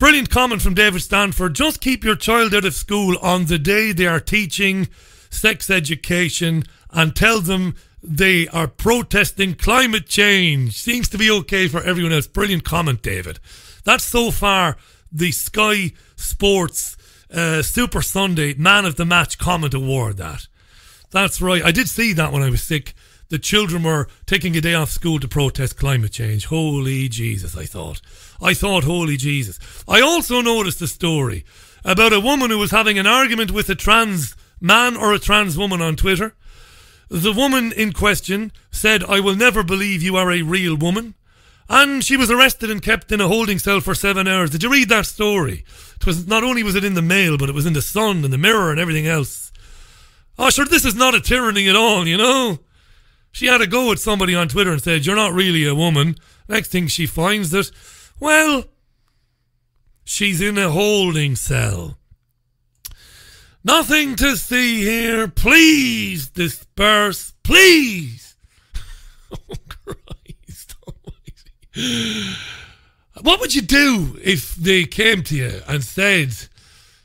Brilliant comment from David Stanford. Just keep your child out of school on the day they are teaching sex education and tell them they are protesting climate change. Seems to be okay for everyone else. Brilliant comment, David. That's so far the Sky Sports uh, Super Sunday Man of the Match comment award. That. That's right. I did see that when I was sick. The children were taking a day off school to protest climate change. Holy Jesus, I thought. I thought, holy Jesus. I also noticed a story about a woman who was having an argument with a trans man or a trans woman on Twitter. The woman in question said, I will never believe you are a real woman. And she was arrested and kept in a holding cell for seven hours. Did you read that story? It was not only was it in the mail, but it was in the sun and the mirror and everything else. Oh, sure, this is not a tyranny at all, you know? She had a go at somebody on Twitter and said, You're not really a woman. Next thing she finds that, well, she's in a holding cell. Nothing to see here. Please disperse. Please. oh, Christ almighty. What would you do if they came to you and said,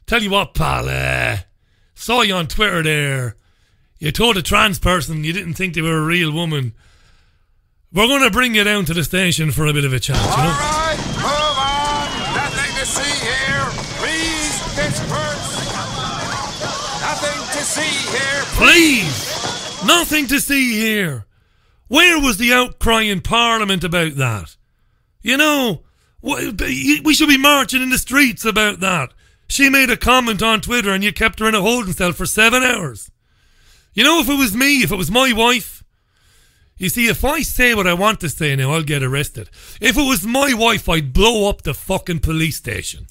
Tell you what, pal, uh, saw you on Twitter there. You told a trans person you didn't think they were a real woman. We're going to bring you down to the station for a bit of a chat, you know? Please! Nothing to see here. Where was the outcry in Parliament about that? You know, we should be marching in the streets about that. She made a comment on Twitter and you kept her in a holding cell for seven hours. You know, if it was me, if it was my wife, you see, if I say what I want to say now, I'll get arrested. If it was my wife, I'd blow up the fucking police station.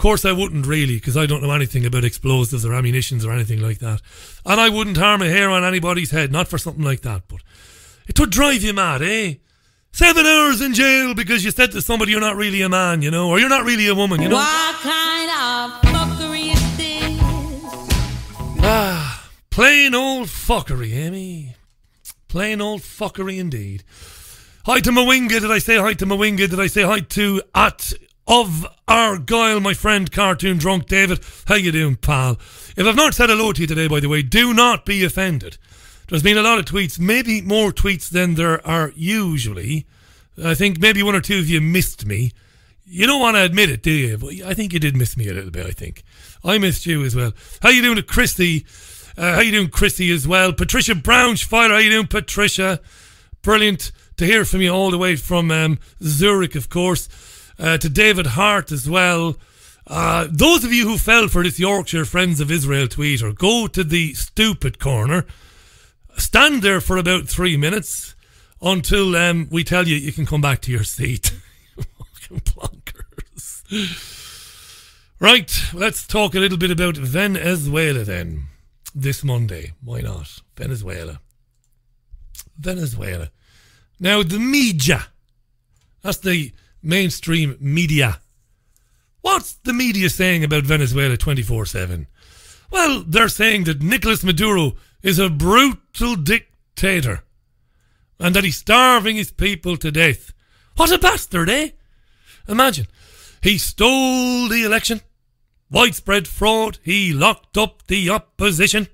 Of course, I wouldn't really, because I don't know anything about explosives or ammunitions or anything like that. And I wouldn't harm a hair on anybody's head, not for something like that. But it would drive you mad, eh? Seven hours in jail because you said to somebody you're not really a man, you know, or you're not really a woman, you know. What kind of fuckery is this? Ah, plain old fuckery, Amy. Plain old fuckery indeed. Hi to Mawinga. Did I say hi to Mawinga? Did I say hi to at of Argyle, my friend, cartoon drunk David? How you doing, pal? If I've not said hello to you today, by the way, do not be offended. There's been a lot of tweets, maybe more tweets than there are usually. I think maybe one or two of you missed me. You don't want to admit it, do you? But I think you did miss me a little bit, I think. I missed you as well. How you doing to Christy? Uh, how you doing, Christy, as well? Patricia Brownschweiler, how you doing, Patricia? Brilliant to hear from you all the way from um, Zurich, of course. Uh, to David Hart as well. Uh, those of you who fell for this Yorkshire Friends of Israel tweeter, go to the stupid corner stand there for about three minutes until um, we tell you you can come back to your seat. Blonkers. Right, let's talk a little bit about Venezuela then. This Monday. Why not? Venezuela. Venezuela. Now, the media. That's the mainstream media. What's the media saying about Venezuela 24 7? Well, they're saying that Nicolas Maduro is a brutal dictator and that he's starving his people to death. What a bastard, eh? Imagine. He stole the election. Widespread fraud. He locked up the opposition.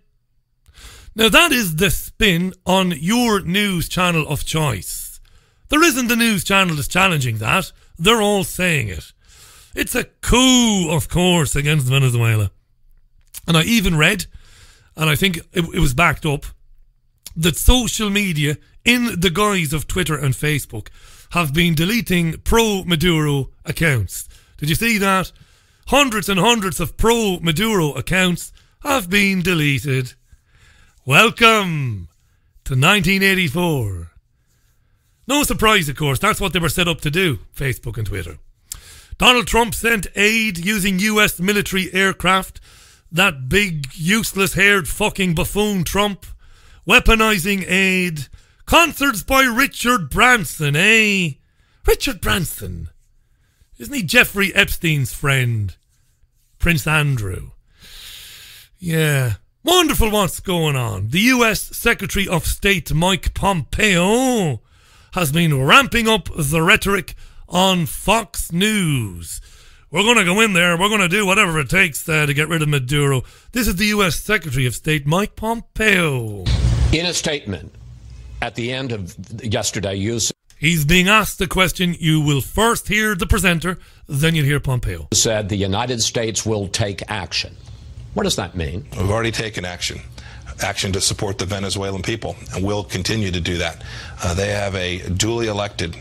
Now that is the spin on your news channel of choice. There isn't a news channel that's challenging that. They're all saying it. It's a coup, of course, against Venezuela. And I even read and I think it, it was backed up, that social media, in the guise of Twitter and Facebook, have been deleting pro Maduro accounts. Did you see that? Hundreds and hundreds of pro Maduro accounts have been deleted. Welcome to 1984. No surprise, of course, that's what they were set up to do, Facebook and Twitter. Donald Trump sent aid using US military aircraft that big, useless haired fucking buffoon Trump, weaponizing aid, concerts by Richard Branson, eh? Richard Branson. Isn't he Jeffrey Epstein's friend? Prince Andrew. Yeah. Wonderful what's going on. The US Secretary of State Mike Pompeo has been ramping up the rhetoric on Fox News we're going to go in there. We're going to do whatever it takes uh, to get rid of Maduro. This is the U.S. Secretary of State, Mike Pompeo. In a statement at the end of yesterday, you He's being asked the question. You will first hear the presenter, then you'll hear Pompeo. Said the United States will take action. What does that mean? We've already taken action. Action to support the Venezuelan people, and we'll continue to do that. Uh, they have a duly elected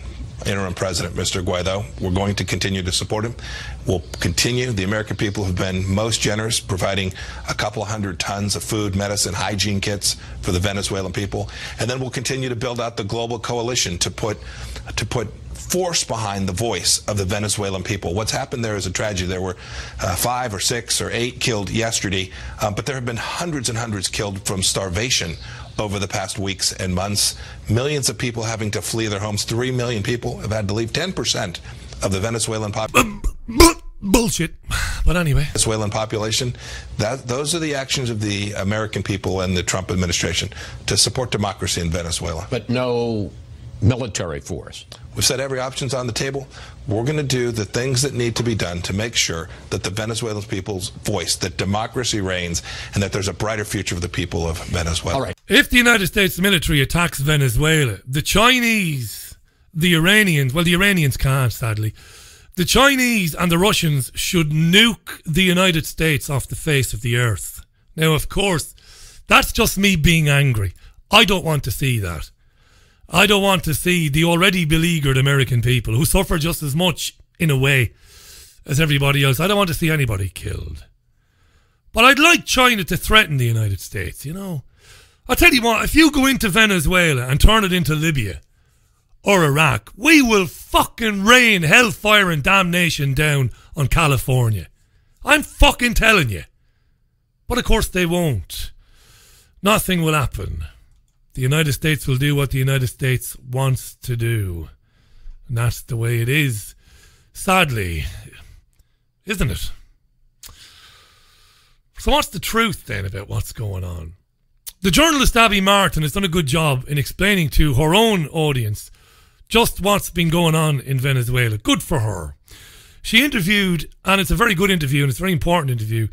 interim president, Mr. Guaido. We're going to continue to support him. We'll continue. The American people have been most generous, providing a couple hundred tons of food, medicine, hygiene kits for the Venezuelan people. And then we'll continue to build out the global coalition to put to put force behind the voice of the Venezuelan people. What's happened there is a tragedy. There were uh, five or six or eight killed yesterday, uh, but there have been hundreds and hundreds killed from starvation over the past weeks and months. Millions of people having to flee their homes. Three million people have had to leave. 10% of the Venezuelan population. Bullshit. But anyway. Venezuelan population. That, those are the actions of the American people and the Trump administration to support democracy in Venezuela. But no military force. We've said every option's on the table. We're going to do the things that need to be done to make sure that the Venezuelan people's voice, that democracy reigns, and that there's a brighter future for the people of Venezuela. All right. If the United States military attacks Venezuela, the Chinese, the Iranians, well, the Iranians can't, sadly. The Chinese and the Russians should nuke the United States off the face of the earth. Now, of course, that's just me being angry. I don't want to see that. I don't want to see the already beleaguered American people who suffer just as much, in a way, as everybody else. I don't want to see anybody killed. But I'd like China to threaten the United States, you know. I'll tell you what, if you go into Venezuela and turn it into Libya or Iraq, we will fucking rain hellfire and damnation down on California. I'm fucking telling you. But of course they won't. Nothing will happen. The United States will do what the United States wants to do. And that's the way it is. Sadly. Isn't it? So what's the truth then about what's going on? The journalist Abby Martin has done a good job in explaining to her own audience just what's been going on in Venezuela. Good for her. She interviewed, and it's a very good interview and it's a very important interview,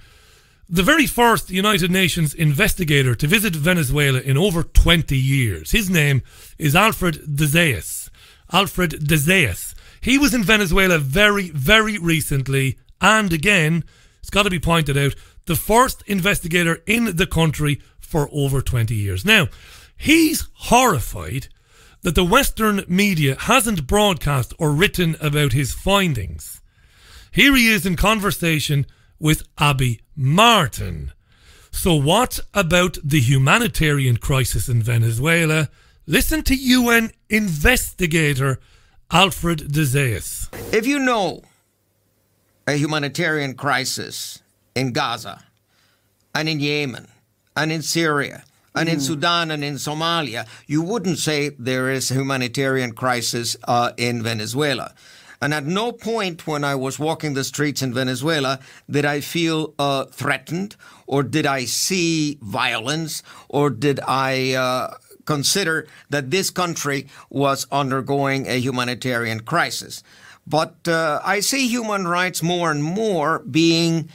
the very first United Nations investigator to visit Venezuela in over 20 years. His name is Alfred de Zayas. Alfred de Zayas. He was in Venezuela very, very recently, and again, it's got to be pointed out, the first investigator in the country for over 20 years. Now, he's horrified that the Western media hasn't broadcast or written about his findings. Here he is in conversation with Abby Martin. So, what about the humanitarian crisis in Venezuela? Listen to UN investigator Alfred de Zayas. If you know a humanitarian crisis in Gaza and in Yemen and in Syria and in Sudan and in Somalia, you wouldn't say there is a humanitarian crisis uh, in Venezuela. And at no point when I was walking the streets in Venezuela did I feel uh, threatened or did I see violence or did I uh, consider that this country was undergoing a humanitarian crisis. But uh, I see human rights more and more being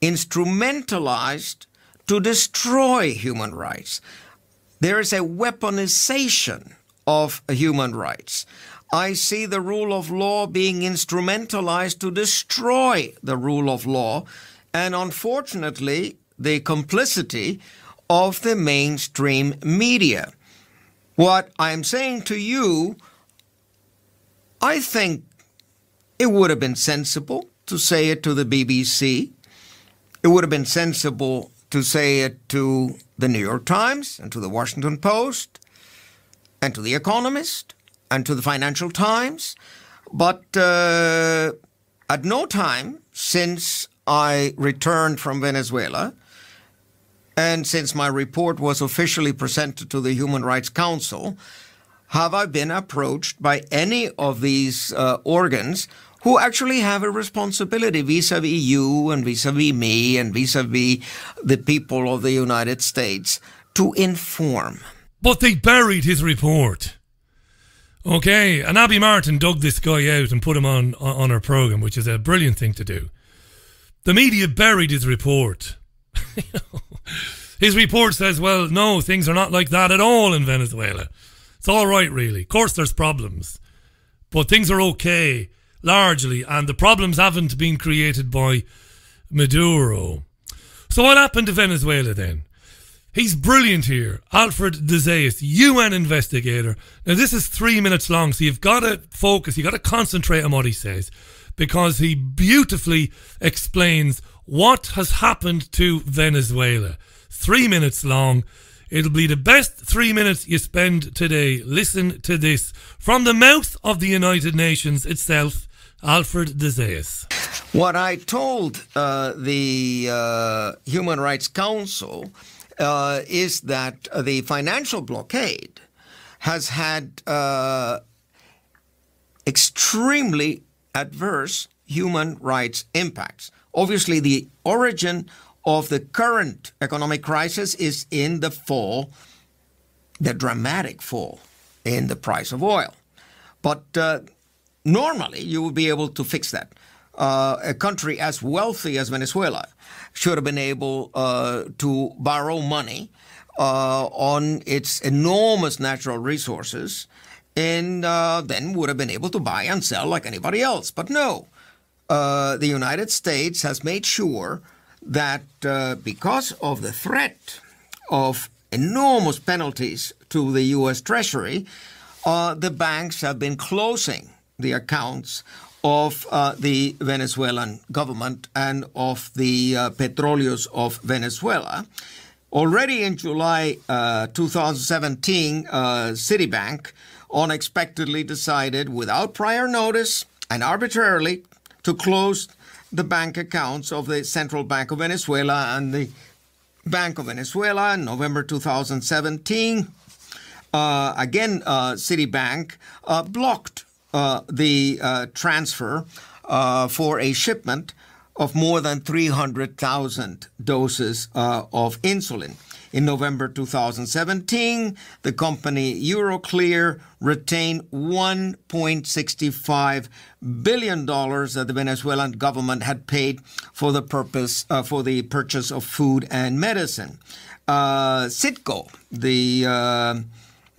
instrumentalized to destroy human rights. There is a weaponization of human rights. I see the rule of law being instrumentalized to destroy the rule of law, and unfortunately, the complicity of the mainstream media. What I'm saying to you, I think it would have been sensible to say it to the BBC. It would have been sensible to say it to the New York Times and to the Washington Post and to the Economist and to the Financial Times. But uh, at no time since I returned from Venezuela and since my report was officially presented to the Human Rights Council, have I been approached by any of these uh, organs who actually have a responsibility vis-a-vis you and vis-a-vis me and vis-a-vis the people of the United States to inform. But they buried his report. Okay, and Abby Martin dug this guy out and put him on on her program, which is a brilliant thing to do. The media buried his report. his report says, "Well, no, things are not like that at all in Venezuela. It's all right, really. Of course, there's problems, but things are okay largely, and the problems haven't been created by Maduro." So, what happened to Venezuela then? He's brilliant here. Alfred de Zayas, UN investigator. Now, this is three minutes long, so you've got to focus, you've got to concentrate on what he says because he beautifully explains what has happened to Venezuela. Three minutes long. It'll be the best three minutes you spend today. Listen to this from the mouth of the United Nations itself, Alfred de Zayas. What I told uh, the uh, Human Rights Council uh, is that the financial blockade has had uh, extremely adverse human rights impacts. Obviously, the origin of the current economic crisis is in the fall, the dramatic fall in the price of oil. But uh, normally, you would be able to fix that. Uh, a country as wealthy as Venezuela should have been able uh, to borrow money uh, on its enormous natural resources and uh, then would have been able to buy and sell like anybody else. But no, uh, the United States has made sure that uh, because of the threat of enormous penalties to the U.S. Treasury, uh, the banks have been closing the accounts of uh, the Venezuelan government and of the uh, Petróleos of Venezuela. Already in July uh, 2017, uh, Citibank unexpectedly decided, without prior notice and arbitrarily, to close the bank accounts of the Central Bank of Venezuela and the Bank of Venezuela in November 2017. Uh, again, uh, Citibank blocked the uh, transfer uh, for a shipment of more than 300,000 doses uh, of insulin. In November 2017, the company Euroclear retained $1.65 billion that the Venezuelan government had paid for the purpose uh, for the purchase of food and medicine. Uh, Citgo, the uh,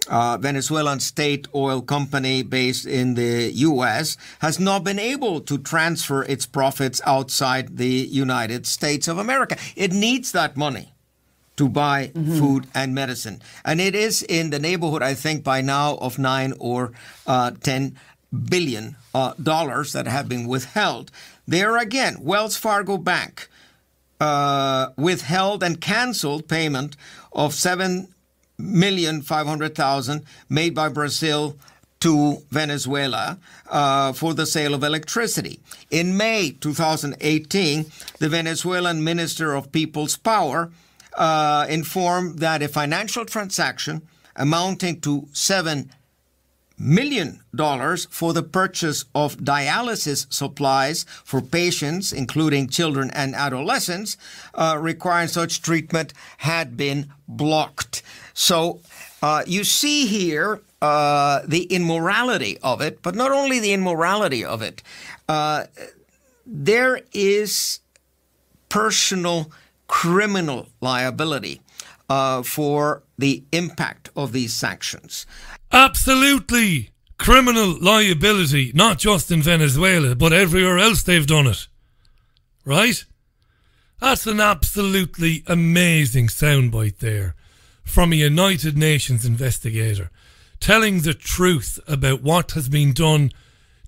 uh, Venezuelan state oil company based in the U.S., has not been able to transfer its profits outside the United States of America. It needs that money to buy food and medicine. And it is in the neighborhood, I think, by now of nine or uh, 10 billion uh, dollars that have been withheld. There again, Wells Fargo Bank uh, withheld and canceled payment of seven million five hundred thousand made by Brazil to Venezuela uh, for the sale of electricity. In May 2018, the Venezuelan Minister of People's Power uh, informed that a financial transaction amounting to seven million dollars for the purchase of dialysis supplies for patients, including children and adolescents, uh, requiring such treatment had been blocked. So uh, you see here uh, the immorality of it, but not only the immorality of it, uh, there is personal criminal liability uh, for the impact of these sanctions. Absolutely. Criminal liability, not just in Venezuela, but everywhere else they've done it. Right? That's an absolutely amazing soundbite there from a United Nations investigator telling the truth about what has been done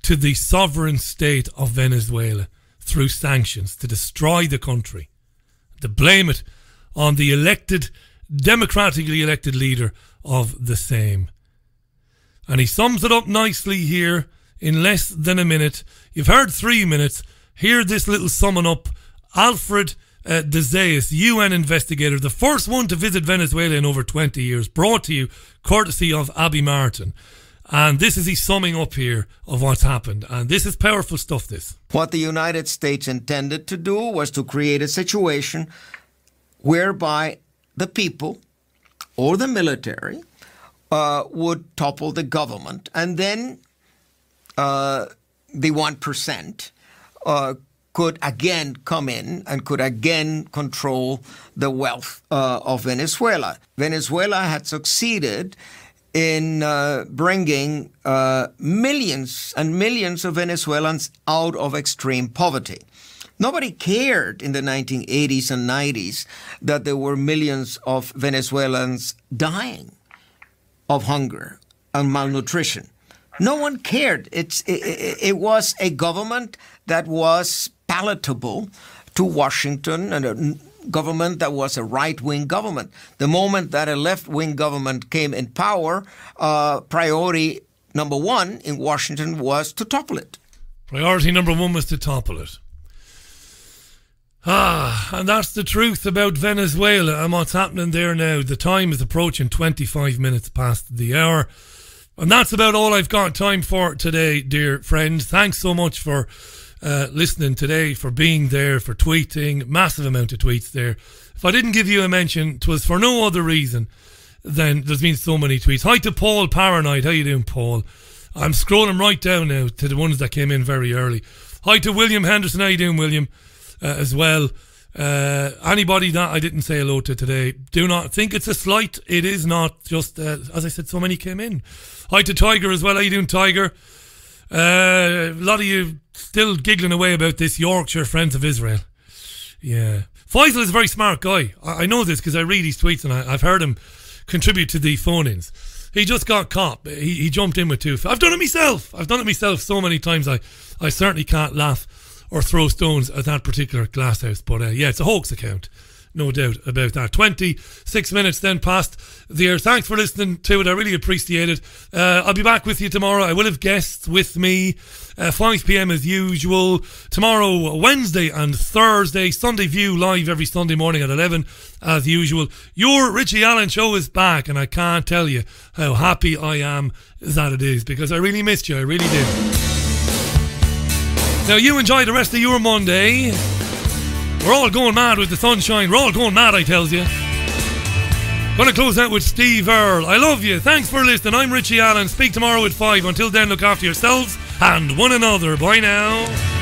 to the sovereign state of Venezuela through sanctions to destroy the country, to blame it on the elected, democratically elected leader of the same. And he sums it up nicely here in less than a minute. You've heard three minutes. Hear this little summing up. Alfred uh, UN investigator, the first one to visit Venezuela in over 20 years, brought to you courtesy of Abby Martin. And this is his summing up here of what's happened. And this is powerful stuff, this. What the United States intended to do was to create a situation whereby the people or the military uh, would topple the government, and then uh, the 1% uh, could again come in and could again control the wealth uh, of Venezuela. Venezuela had succeeded in uh, bringing uh, millions and millions of Venezuelans out of extreme poverty. Nobody cared in the 1980s and 90s that there were millions of Venezuelans dying of hunger and malnutrition. No one cared. It's, it, it was a government that was palatable to Washington and a government that was a right wing government. The moment that a left wing government came in power, uh, priority number one in Washington was to topple it. Priority number one was to topple it. Ah, and that's the truth about Venezuela and what's happening there now. The time is approaching 25 minutes past the hour. And that's about all I've got time for today, dear friends. Thanks so much for uh, listening today, for being there, for tweeting. Massive amount of tweets there. If I didn't give you a mention, it was for no other reason than there's been so many tweets. Hi to Paul Paranoid. How you doing, Paul? I'm scrolling right down now to the ones that came in very early. Hi to William Henderson. How you doing, William? Uh, as well. Uh, anybody that I didn't say hello to today, do not think it's a slight. It is not. Just uh, as I said, so many came in. Hi to Tiger as well. How you doing, Tiger? Uh, a lot of you still giggling away about this Yorkshire Friends of Israel. Yeah, Faisal is a very smart guy. I, I know this because I read his tweets and I, I've heard him contribute to the phone-ins. He just got caught. He, he jumped in with two. I've done it myself. I've done it myself so many times. I, I certainly can't laugh or throw stones at that particular glass house. But uh, yeah, it's a hoax account. No doubt about that. 26 minutes then past the hour. Thanks for listening to it. I really appreciate it. Uh, I'll be back with you tomorrow. I will have guests with me. Uh, 5 p.m. as usual. Tomorrow, Wednesday and Thursday. Sunday View live every Sunday morning at 11 as usual. Your Richie Allen show is back, and I can't tell you how happy I am that it is because I really missed you. I really did. Now, you enjoy the rest of your Monday. We're all going mad with the sunshine. We're all going mad, I tells you. Gonna close out with Steve Earle. I love you. Thanks for listening. I'm Richie Allen. Speak tomorrow at 5. Until then, look after yourselves and one another. Bye now.